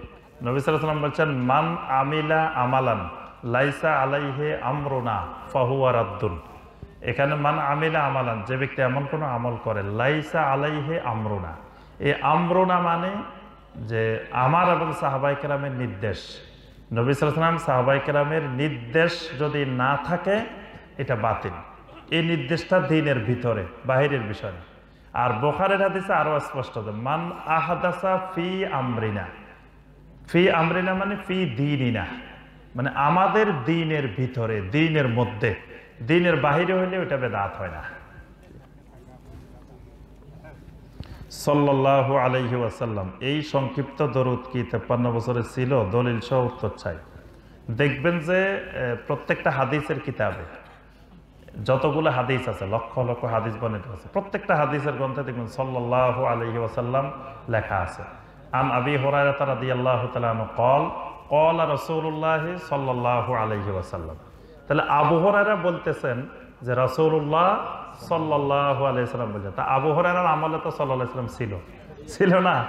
নবী সাল্লাম বলছেন, মান আমিলা আমালান, লাইসা আলাইহে আমরুনা ফাহুয়ার আব্দুল এখানে মান আমিলা আমালান, যে ব্যক্তি এমন কোনো আমল করে, লাইসা আলাইহে আমরুনা। এই আমরুনা মানে যে আমার এবং সাহাবাই কেরামের নির্দেশ। নবী সালাম সাহাবাই কেরামের নির্দেশ যদি না থাকে, এটা বাতিল। এই নির্দেশটা দিনের ভিতরে, বাহিরের বিষয়। আর বোখারের হাদিসে আরও স্পষ্ট মান আহাদাসা ফি আমরিনা। ফি আমরিনা মানে ফি দিনিনা। মানে আমাদের দিনের ভিতরে, দিনের মধ্যে। দিনের বাহিরে হইলে ওটা বেদাত হয় না। সাল্লাহ আলাইহি ওয়াসাল্লাম, এই সংক্ষিপ্ত দরুদ কি তেপ্পান্ন বছরে ছিল? দলিল সহ উত্তর চাই। দেখবেন যে প্রত্যেকটা হাদিসের কিতাবে যতগুলো হাদিস আছে, লক্ষ লক্ষ হাদিস বর্ণিত আছে, প্রত্যেকটা হাদিসের গ্রন্থে দেখবেন সাল্লাহ আলহি ওয়াসাল্লাম লেখা আছে। আন আবি হরায়তা রাদি আল্লাহ তালান কল কল রসৌল্লাহ সাল্লাহ আলহি ওয়াসাল্লাম। তাহলে আবু হরারা বলতেছেন যে রসৌল্লাহ সাল্লাহ আলহিসাল্লাম বলছে তা আবু আমলে তো সাল্লাহ ছিল। ছিল না?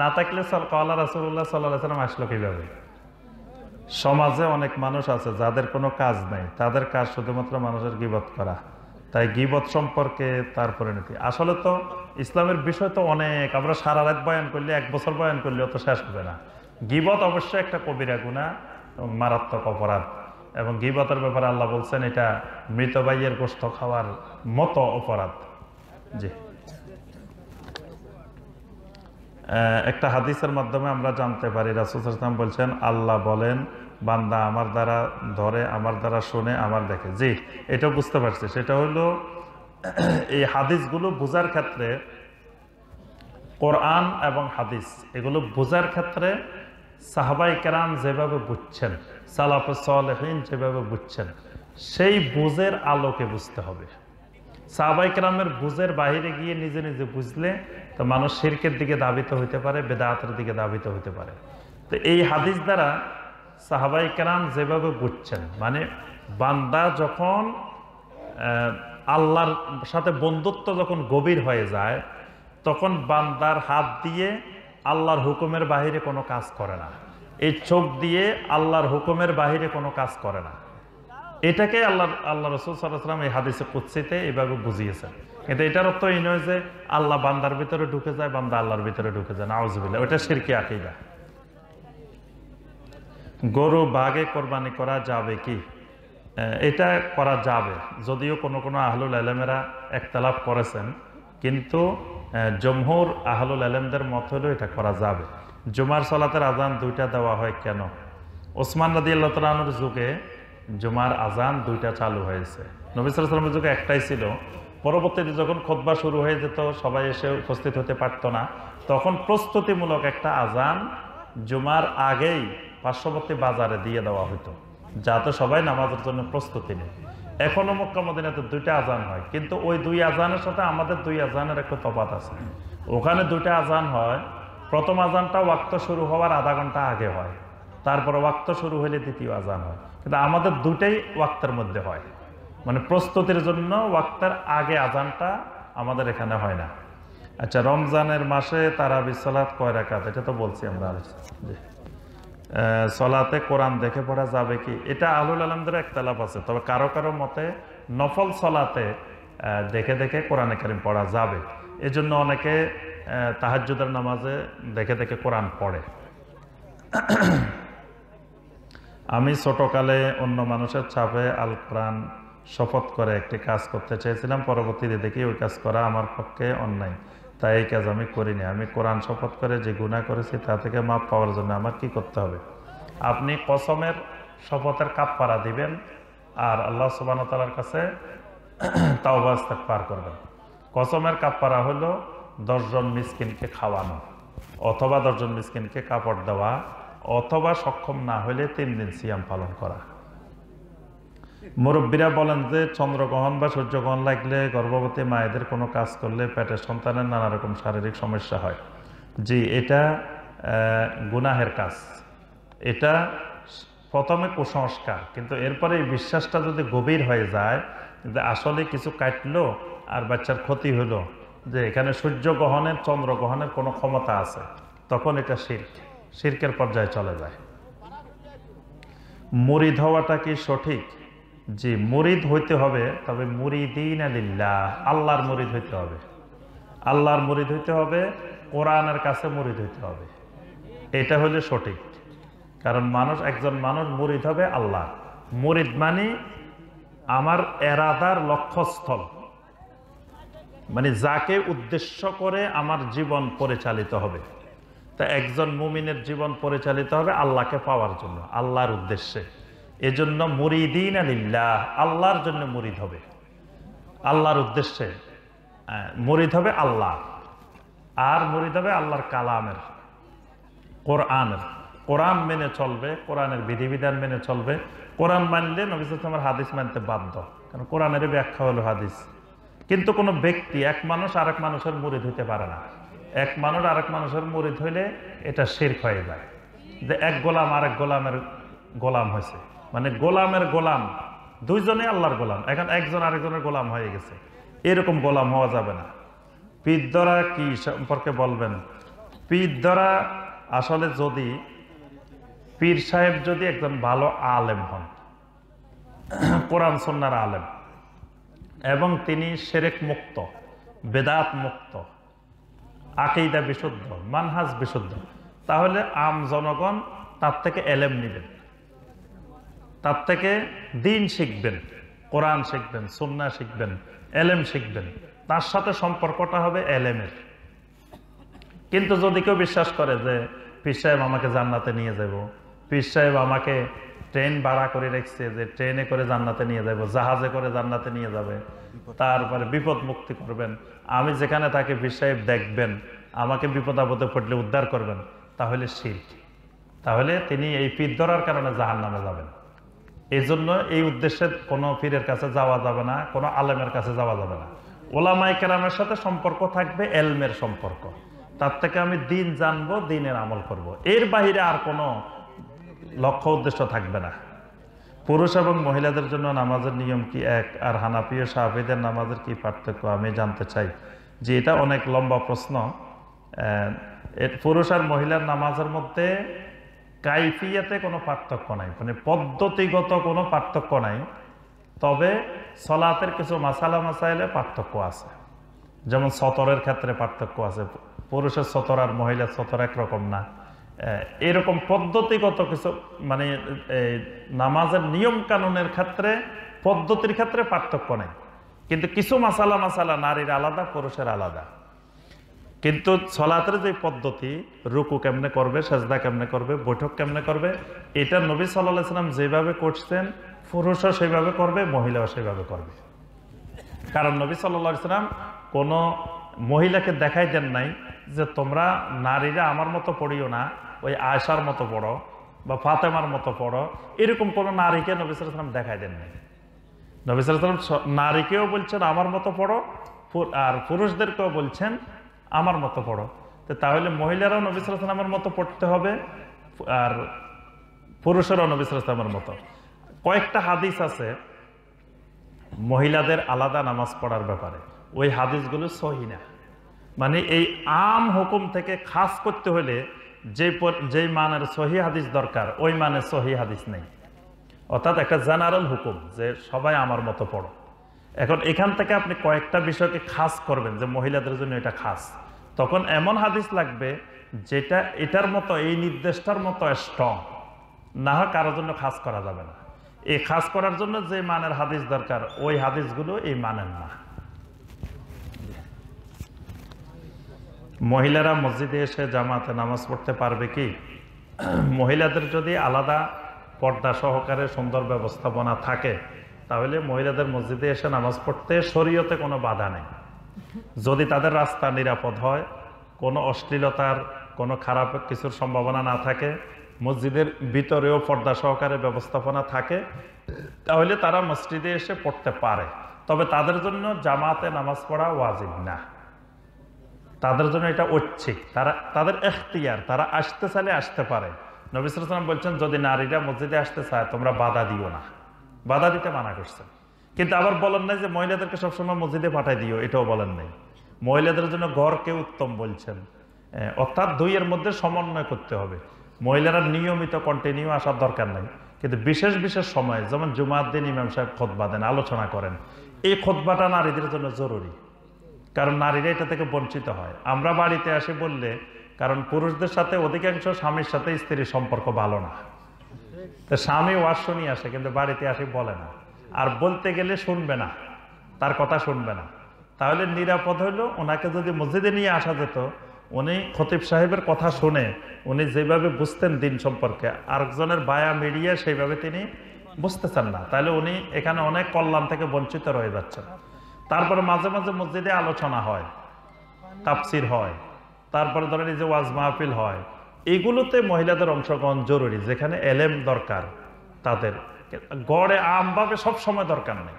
না থাকলে আর রসৌল্লাহ সাল্লাহ সাল্লাম আসলো কীভাবে? সমাজে অনেক মানুষ আছে যাদের কোনো কাজ নাই। তাদের কাজ শুধুমাত্র মানুষের গিবত করা। তাই গিবত সম্পর্কে তার পরিণতি। আসলে তো ইসলামের বিষয় তো অনেক। আমরা সারা রাত বয়ান করলে, এক বছর বয়ান করলেও তো শেষ হবে না। গিবত অবশ্যই একটা কবিরা গুণা মারাত্মক অপরাধ। এবং গিবতের ব্যাপারে আল্লাহ বলছেন, এটা মৃত বাইয়ের গোস্ত খাওয়ার মতো অপরাধ। জি। একটা হাদিসের মাধ্যমে আমরা জানতে পারি রাসুলাম বলছেন, আল্লাহ বলেন বান্দা আমার দ্বারা ধরে, আমার দ্বারা শুনে, আমার দেখে। জি, এটা বুঝতে পারছি। সেটা হলো, এই হাদিসগুলো বোঝার ক্ষেত্রে কোরআন এবং হাদিস, এগুলো বোঝার ক্ষেত্রে সাহাবাই কেরাম যেভাবে বুঝছেন, সালাফে সালেহীন যেভাবে বুঝছেন, সেই বুঝের আলোকে বুঝতে হবে। সাহাবাই কেরামের বুঝের বাহিরে গিয়ে নিজে নিজে বুঝলে তো মানুষ শিরকের দিকে দাবিত হইতে পারে, বেদাতের দিকে দাবিত হইতে পারে। তো এই হাদিস দ্বারা সাহাবাই কেরাম যেভাবে বুঝছেন মানে বান্দা যখন আল্লাহর সাথে বন্ধুত্ব যখন গভীর হয়ে যায়, তখন বান্দার হাত দিয়ে আল্লাহর হুকুমের বাহিরে কোনো কাজ করে না। এই চোখ দিয়ে আল্লাহর হুকুমের বাহিরে কোনো কাজ করে না। এটাকে আল্লাহ আল্লাহ রসুল সাল্লাম এই হাদিসে কুৎসিতে এইভাবে বুঝিয়েছেন। কিন্তু এটার অর্থ এই নয় যে, আল্লাহ বান্দার ভিতরে ঢুকে যায়, বান্দা আল্লাহর ভিতরে ঢুকে যায়। নাউজবিল্লা ওটা শিরকি আকিদা। গরু বাঘে কোরবানি করা যাবে কি? এটা করা যাবে। যদিও কোনো কোনো আহলুল আলমেরা একতলাপ করেছেন, কিন্তু জমহুর আহলুল আলমদের মত হলেও এটা করা যাবে। জুমার সলাতের আজান দুইটা দেওয়া হয় কেন? ওসমান নদী আল্লাহ তালুর যুগে জুমার আজান দুইটা চালু হয়েছে। নবী সাল্লামের যুগে একটাই ছিল। পরবর্তীতে যখন খোদবা শুরু হয়ে যেত, সবাই এসে উপস্থিত হতে পারতো না, তখন প্রস্তুতিমূলক একটা আজান জুমার আগেই পার্শ্ববর্তী বাজারে দিয়ে দেওয়া হতো যাতে সবাই নামাজের জন্য প্রস্তুতি নেয়। এখনও মক্কা মদিনাতে দুইটা আজান হয়, কিন্তু ওই দুই আজানের সাথে আমাদের দুই আজানের একটা তফাত আছে। ওখানে দুইটা আজান হয়, প্রথম আজানটা ওয়াক্ত শুরু হওয়ার আধা ঘণ্টা আগে হয়, তারপরে ওয়াক্ত শুরু হলে দ্বিতীয় আজান হয়। কিন্তু আমাদের দুটাই ওয়াক্তের মধ্যে হয়। মানে প্রস্তুতির জন্য ওয়াক্তের আগে আজানটা আমাদের এখানে হয় না। আচ্ছা রমজানের মাসে তারা বিশ্বলাত কয় রাখাত এটা তো বলছি আমরা আলোচনা সলাতে কোরআন দেখে পড়া যাবে কি? এটা আলুল আলমদের একতলাপ আছে। তবে কারও কারও মতে নফল সলাতে দেখে দেখে কোরআনে কারিম পড়া যাবে। এজন্য অনেকে আহ, তাহাজ্জুদের নামাজে দেখে দেখে কোরআন পড়ে। আমি ছোটকালে অন্য মানুষের ছাপে আল কোরআন শপথ করে একটি কাজ করতে চেয়েছিলাম। পরবর্তীতে দেখি ওই কাজ করা আমার পক্ষে অন্যায়। তাই এই কাজ আমি করিনি। আমি কোরআন শপথ করে যে গুণা করেছি তা থেকে মাপ পাওয়ার জন্য আমার কি করতে হবে? আপনি কসমের শপথের কাপ পাড়া দিবেন আর আল্লাহ সুবান তালার কাছে তাও পার করবেন। কসমের কাপ পাড়া হলো দশজন মিসকিনকে খাওয়ানো অথবা দশজন মিসকিনকে কাপড় দেওয়া অথবা সক্ষম না হলে তিন দিন সিয়াম পালন করা। মুরব্বীরা বলেন যে, চন্দ্রগ্রহণ বা সূর্যগ্রহণ লাগলে গর্ভবতী মায়েদের কোনো কাজ করলে পেটের সন্তানের নানা রকম শারীরিক সমস্যা হয়। জি, এটা গুনাহের কাজ। এটা প্রথমে কুসংস্কার, কিন্তু এরপরে এই বিশ্বাসটা যদি গভীর হয়ে যায় যে আসলে কিছু কাটলো আর বাচ্চার ক্ষতি হলো, যে এখানে সূর্যগ্রহণের, চন্দ্রগ্রহণের কোনো ক্ষমতা আছে, তখন এটা শির্ক। শির্কের পর্যায়ে চলে যায়। মুরিদ হওয়াটা কি সঠিক? জি মুরিদ হইতে হবে, তবে মুরিদিন আলিল্লাহ আল্লাহর মুরিদ হইতে হবে। আল্লাহর মুরিদ হইতে হবে, কোরআনের কাছে মুরিদ হইতে হবে। এটা হলে সঠিক। কারণ মানুষ, একজন মানুষ মুরিদ হবে আল্লাহ। মুরিদ মানে আমার এরাদার লক্ষ্যস্থল। মানে যাকে উদ্দেশ্য করে আমার জীবন পরিচালিত হবে। তা একজন মুমিনের জীবন পরিচালিত হবে আল্লাহকে পাওয়ার জন্য, আল্লাহর উদ্দেশ্যে। এজন্য মুরিদিন আলিল্লাহ আল্লাহর জন্য মুরিদ হবে। আল্লাহর উদ্দেশ্যে মুরিদ হবে আল্লাহ। আর মুরিদ হবে আল্লাহর কালামের, কোরআনের। কোরআন মেনে চলবে, কোরআনের বিধিবিধান মেনে চলবে। কোরআন মানলে নবিসামের হাদিস মানতে বাধ্য, কারণ কোরআনের ব্যাখ্যা হলো হাদিস। কিন্তু কোনো ব্যক্তি, এক মানুষ আরেক মানুষের মুরিদ হইতে পারে না। এক মানুষ আরেক মানুষের মুরিদ হইলে এটা শির্ক হয়ে যায়। যে এক গোলাম আরেক গোলামের গোলাম হয়েছে মানে গোলামের গোলাম। দুইজনে আল্লাহর গোলাম। এখন একজন আরেকজনের গোলাম হয়ে গেছে। এরকম গোলাম হওয়া যাবে না। পিদ্দরা কি সম্পর্কে বলবেন? পিদ্দরা আসলে যদি পীর সাহেব যদি একজন ভালো আলেম হন, কোরআন সন্ন্যার আলেম, এবং তিনি সেরেক মুক্ত, বেদাত মুক্ত আকেইদা বিশুদ্ধ, মানহাজ বিশুদ্ধ, তাহলে আম জনগণ তার থেকে এলেম নেবেন তার থেকে দিন শিখবেন কোরআন শিখবেন সুন্না শিখবেন এলেম শিখবেন। তার সাথে সম্পর্কটা হবে এলেমের। কিন্তু যদি কেউ বিশ্বাস করে যে পীর সাহেব আমাকে জান্নাতে নিয়ে যাব পীর সাহেব আমাকে ট্রেন ভাড়া করে রেখেছে যে ট্রেনে করে জান্নাতে নিয়ে যাব জাহাজে করে জান্নাতে নিয়ে যাবে। তারপরে বিপদ মুক্তি করবেন। আমি যেখানে তাকে পীর সাহেব দেখবেন আমাকে বিপদ আপদে পড়লে উদ্ধার করবেন। তাহলে শিল্প তাহলে তিনি এই পীর ধরার কারণে জাহান নামে যাবেন। এই জন্য এই উদ্দেশ্যে কোনো পীরের কাছে যাওয়া যাবে না, কোনো আলেমের কাছে যাওয়া যাবে না। ওলামাই কেরামের সাথে সম্পর্ক থাকবে, এলমের সম্পর্ক। তার থেকে আমি দিন জানব, দিনের আমল করব। এর বাহিরে আর কোনো লক্ষ্য উদ্দেশ্য থাকবে না। পুরুষ এবং মহিলাদের জন্য নামাজের নিয়ম কি এক? আর হানাপিও সাহাবিদের নামাজের কি পার্থক্য? আমি জানতে চাই যে এটা অনেক লম্বা প্রশ্ন। পুরুষ আর মহিলার নামাজের মধ্যে কাইফিয়াতে কোনো পার্থক্য নাই মানে পদ্ধতিগত কোনো পার্থক্য নাই তবে সলাতের কিছু মাসালা মাসাইলে পার্থক্য আছে। যেমন সতরের ক্ষেত্রে পার্থক্য আছে পুরুষের সতর আর মহিলার সতর একরকম না। এরকম পদ্ধতিগত কিছু মানে এই, নামাজের নিয়ম কানুনের ক্ষেত্রে পদ্ধতির ক্ষেত্রে পার্থক্য নেই। কিন্তু কিছু মাসালা মাসালা নারীর আলাদা পুরুষের আলাদা। কিন্তু সলাতের যে পদ্ধতি, রুকু কেমনে করবে, সেজদা কেমনে করবে, বৈঠক কেমনে করবে, এটা নবী সাল্লাহ সাল্লাম যেভাবে করছেন, পুরুষও সেভাবে করবে, মহিলাও সেভাবে করবে। কারণ নবী সাল্লা সাল্লাম কোনো মহিলাকে দেখাই দেন নাই যে তোমরা নারীরা আমার মতো পড়িও না, ওই আয়সার মতো পড়ো বা ফাতেমার মতো পড়ো, এরকম কোনো নারীকে নবী সাল্লাম দেখাই দেন নাই। নবী সাল্লাম নারীকেও বলছেন, আমার মতো পড়ো আর পুরুষদেরকেও বলছেন আমার মতো পড়ো। তো তাহলে মহিলারাও নবী সাল্লামের মতো পড়তে হবে আর পুরুষেরাও নবী সাল্লামের মতো। কয়েকটা হাদিস আছে মহিলাদের আলাদা নামাজ পড়ার ব্যাপারে। ওই হাদিসগুলো সহি না। মানে এই আম হুকুম থেকে খাস করতে হলে যে যেই মানের সহি হাদিস দরকার, ওই মানের সহি হাদিস নেই। অর্থাৎ একটা জেনারেল হুকুম যে সবাই আমার মতো পড়ো। এখন এখান থেকে আপনি কয়েকটা বিষয়কে খাস করবেন যে মহিলাদের জন্য এটা খাস। তখন এমন হাদিস লাগবে যেটা এটার মতো, এই নির্দেশটার মতো স্ট্রং না হয় কারোর জন্য খাস করা যাবে না। এই খাস করার জন্য যে মানের হাদিস দরকার, ওই হাদিসগুলো এই মানের না। মহিলারা মসজিদে এসে জামাতে নামাজ পড়তে পারবে কি? মহিলাদের যদি আলাদা পর্দা সহকারে সুন্দর ব্যবস্থাপনা থাকে তাহলে মহিলাদের মসজিদে এসে নামাজ পড়তে শরীয়তে কোনো বাধা নেই। যদি তাদের রাস্তা নিরাপদ হয়, কোনো অশ্লীলতার, কোনো খারাপ কিছুর সম্ভাবনা না থাকে, মসজিদের ভিতরেও পর্দা সহকারে ব্যবস্থাপনা থাকে, তাহলে তারা মসজিদে এসে পড়তে পারে। তবে তাদের জন্য জামাতে নামাজ পড়া ওয়াজিব না। তাদের জন্য এটা ঐচ্ছিক। তারা, তাদের এখতিয়ার, তারা আসতে চাইলে আসতে পারে। নবিসাম বলছেন, যদি নারীরা মসজিদে আসতে চায়, তোমরা বাধা দিও না। বাধা দিতে মানা করছেন কিন্তু আবার বলেন নাই যে মহিলাদেরকে সবসময় মসজিদে পাঠাই দিও, এটাও বলেন নাই। মহিলাদের জন্য ঘরকে উত্তম বলছেন। অর্থাৎ দুইয়ের মধ্যে সমন্বয় করতে হবে। মহিলারা নিয়মিত কন্টিনিউ আসার দরকার নাই। কিন্তু বিশেষ বিশেষ সময়, যেমন জুমার দিন ইমাম সাহেব খোদবা দেন, আলোচনা করেন। এই খোদবাটা নারীদের জন্য জরুরি। কারণ নারীরা এটা থেকে বঞ্চিত হয়। আমরা বাড়িতে আসি বললে, কারণ পুরুষদের সাথে অধিকাংশ স্বামীর সাথে স্ত্রীর সম্পর্ক ভালো না। তো স্বামী ওয়াজ শুনিয়ে আসে, কিন্তু বাড়িতে আসি বলে না। আর বলতে গেলে শুনবে না, তার কথা শুনবে না। তাহলে নিরাপদ হইল, ওনাকে যদি মসজিদে নিয়ে আসা যেত, উনি খতিব সাহেবের কথা শুনে, উনি যেভাবে বুঝতেন দিন সম্পর্কে, আরেকজনের বায়া মিডিয়া সেইভাবে তিনি বুঝতেছেন না। তাহলে উনি এখানে অনেক কল্যাণ থেকে বঞ্চিত রয়ে যাচ্ছেন। তারপরে মাঝে মাঝে মসজিদে আলোচনা হয় তাপসির হয়, তারপরে ধরেন এই যে ওয়াজ মাহফিল হয় এগুলোতে মহিলাদের অংশগ্রহণ জরুরি যেখানে এলেম দরকার তাদের। গড়ে আমভাবে সব সময় দরকার নেই।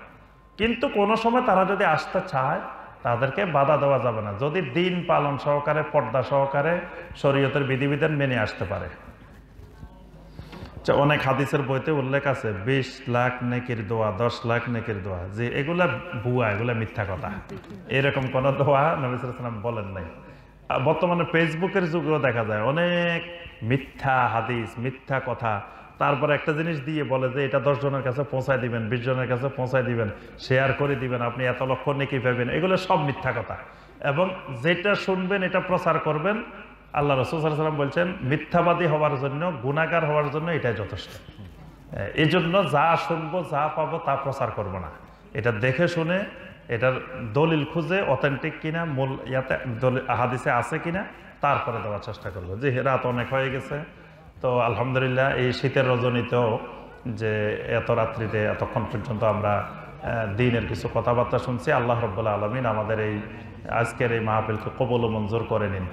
কিন্তু কোনো সময় তারা যদি আসতে চায় তাদেরকে বাধা দেওয়া যাবে না। যদি দিন পালন সহকারে পর্দা সহকারে শরীয়তের বিধিবিধান মেনে আসতে পারে। আচ্ছা, অনেক হাদিসের বইতে উল্লেখ আছে বিশ লাখ নেকির দোয়া দশ লাখ নেকির দোয়া যে এগুলা ভুয়া এগুলা মিথ্যা কথা। এরকম কোন দোয়া নবিসাম বলেন নাই। বর্তমানে ফেসবুকের যুগেও দেখা যায় অনেক মিথ্যা হাদিস, মিথ্যা কথা। তারপরে একটা জিনিস দিয়ে বলে যে, এটা দশ জনের কাছে পৌঁছায় দিবেন, বিশ জনের কাছে পৌঁছায় দিবেন শেয়ার করে দিবেন, আপনি এত লক্ষ নেকি পাবেন। এগুলো সব মিথ্যা কথা। এবং যেটা শুনবেন, এটা প্রচার করবেন, আল্লাহ রসুলাম বলছেন, মিথ্যাবাদী হওয়ার জন্য গুণাগার হওয়ার জন্য এটাই যথেষ্ট। এই জন্য যা শুনব, যা পাবো তা প্রচার করব না। এটা দেখে শুনে এটার দলিল খুঁজে অথেন্টিক কিনা, মূল ইয়াতে দলিল, হাদিসে আছে কিনা, তারপরে দেওয়ার চেষ্টা করব যে রাত অনেক হয়ে গেছে, তো আলহামদুলিল্লাহ এই শীতের রজনীতেও যে এত রাত্রিতে, এতক্ষণ পর্যন্ত আমরা দিনের কিছু কথাবার্তা শুনছি, আল্লাহ রব্বুল্লাহ আলমিন আমাদের এই আজকের এই মাহফিলকে কবল মঞ্জুর করে নিন।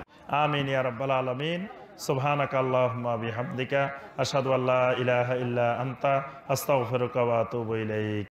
আমিন ইয়া রব্বাল আলমিন। সুবহানাক আল্লাহুম্মা বিহামদিকা, আশহাদু আল্লা ইলাহা ইল্লা আনতা, আস্তাগফিরুকা ওয়া আতুবু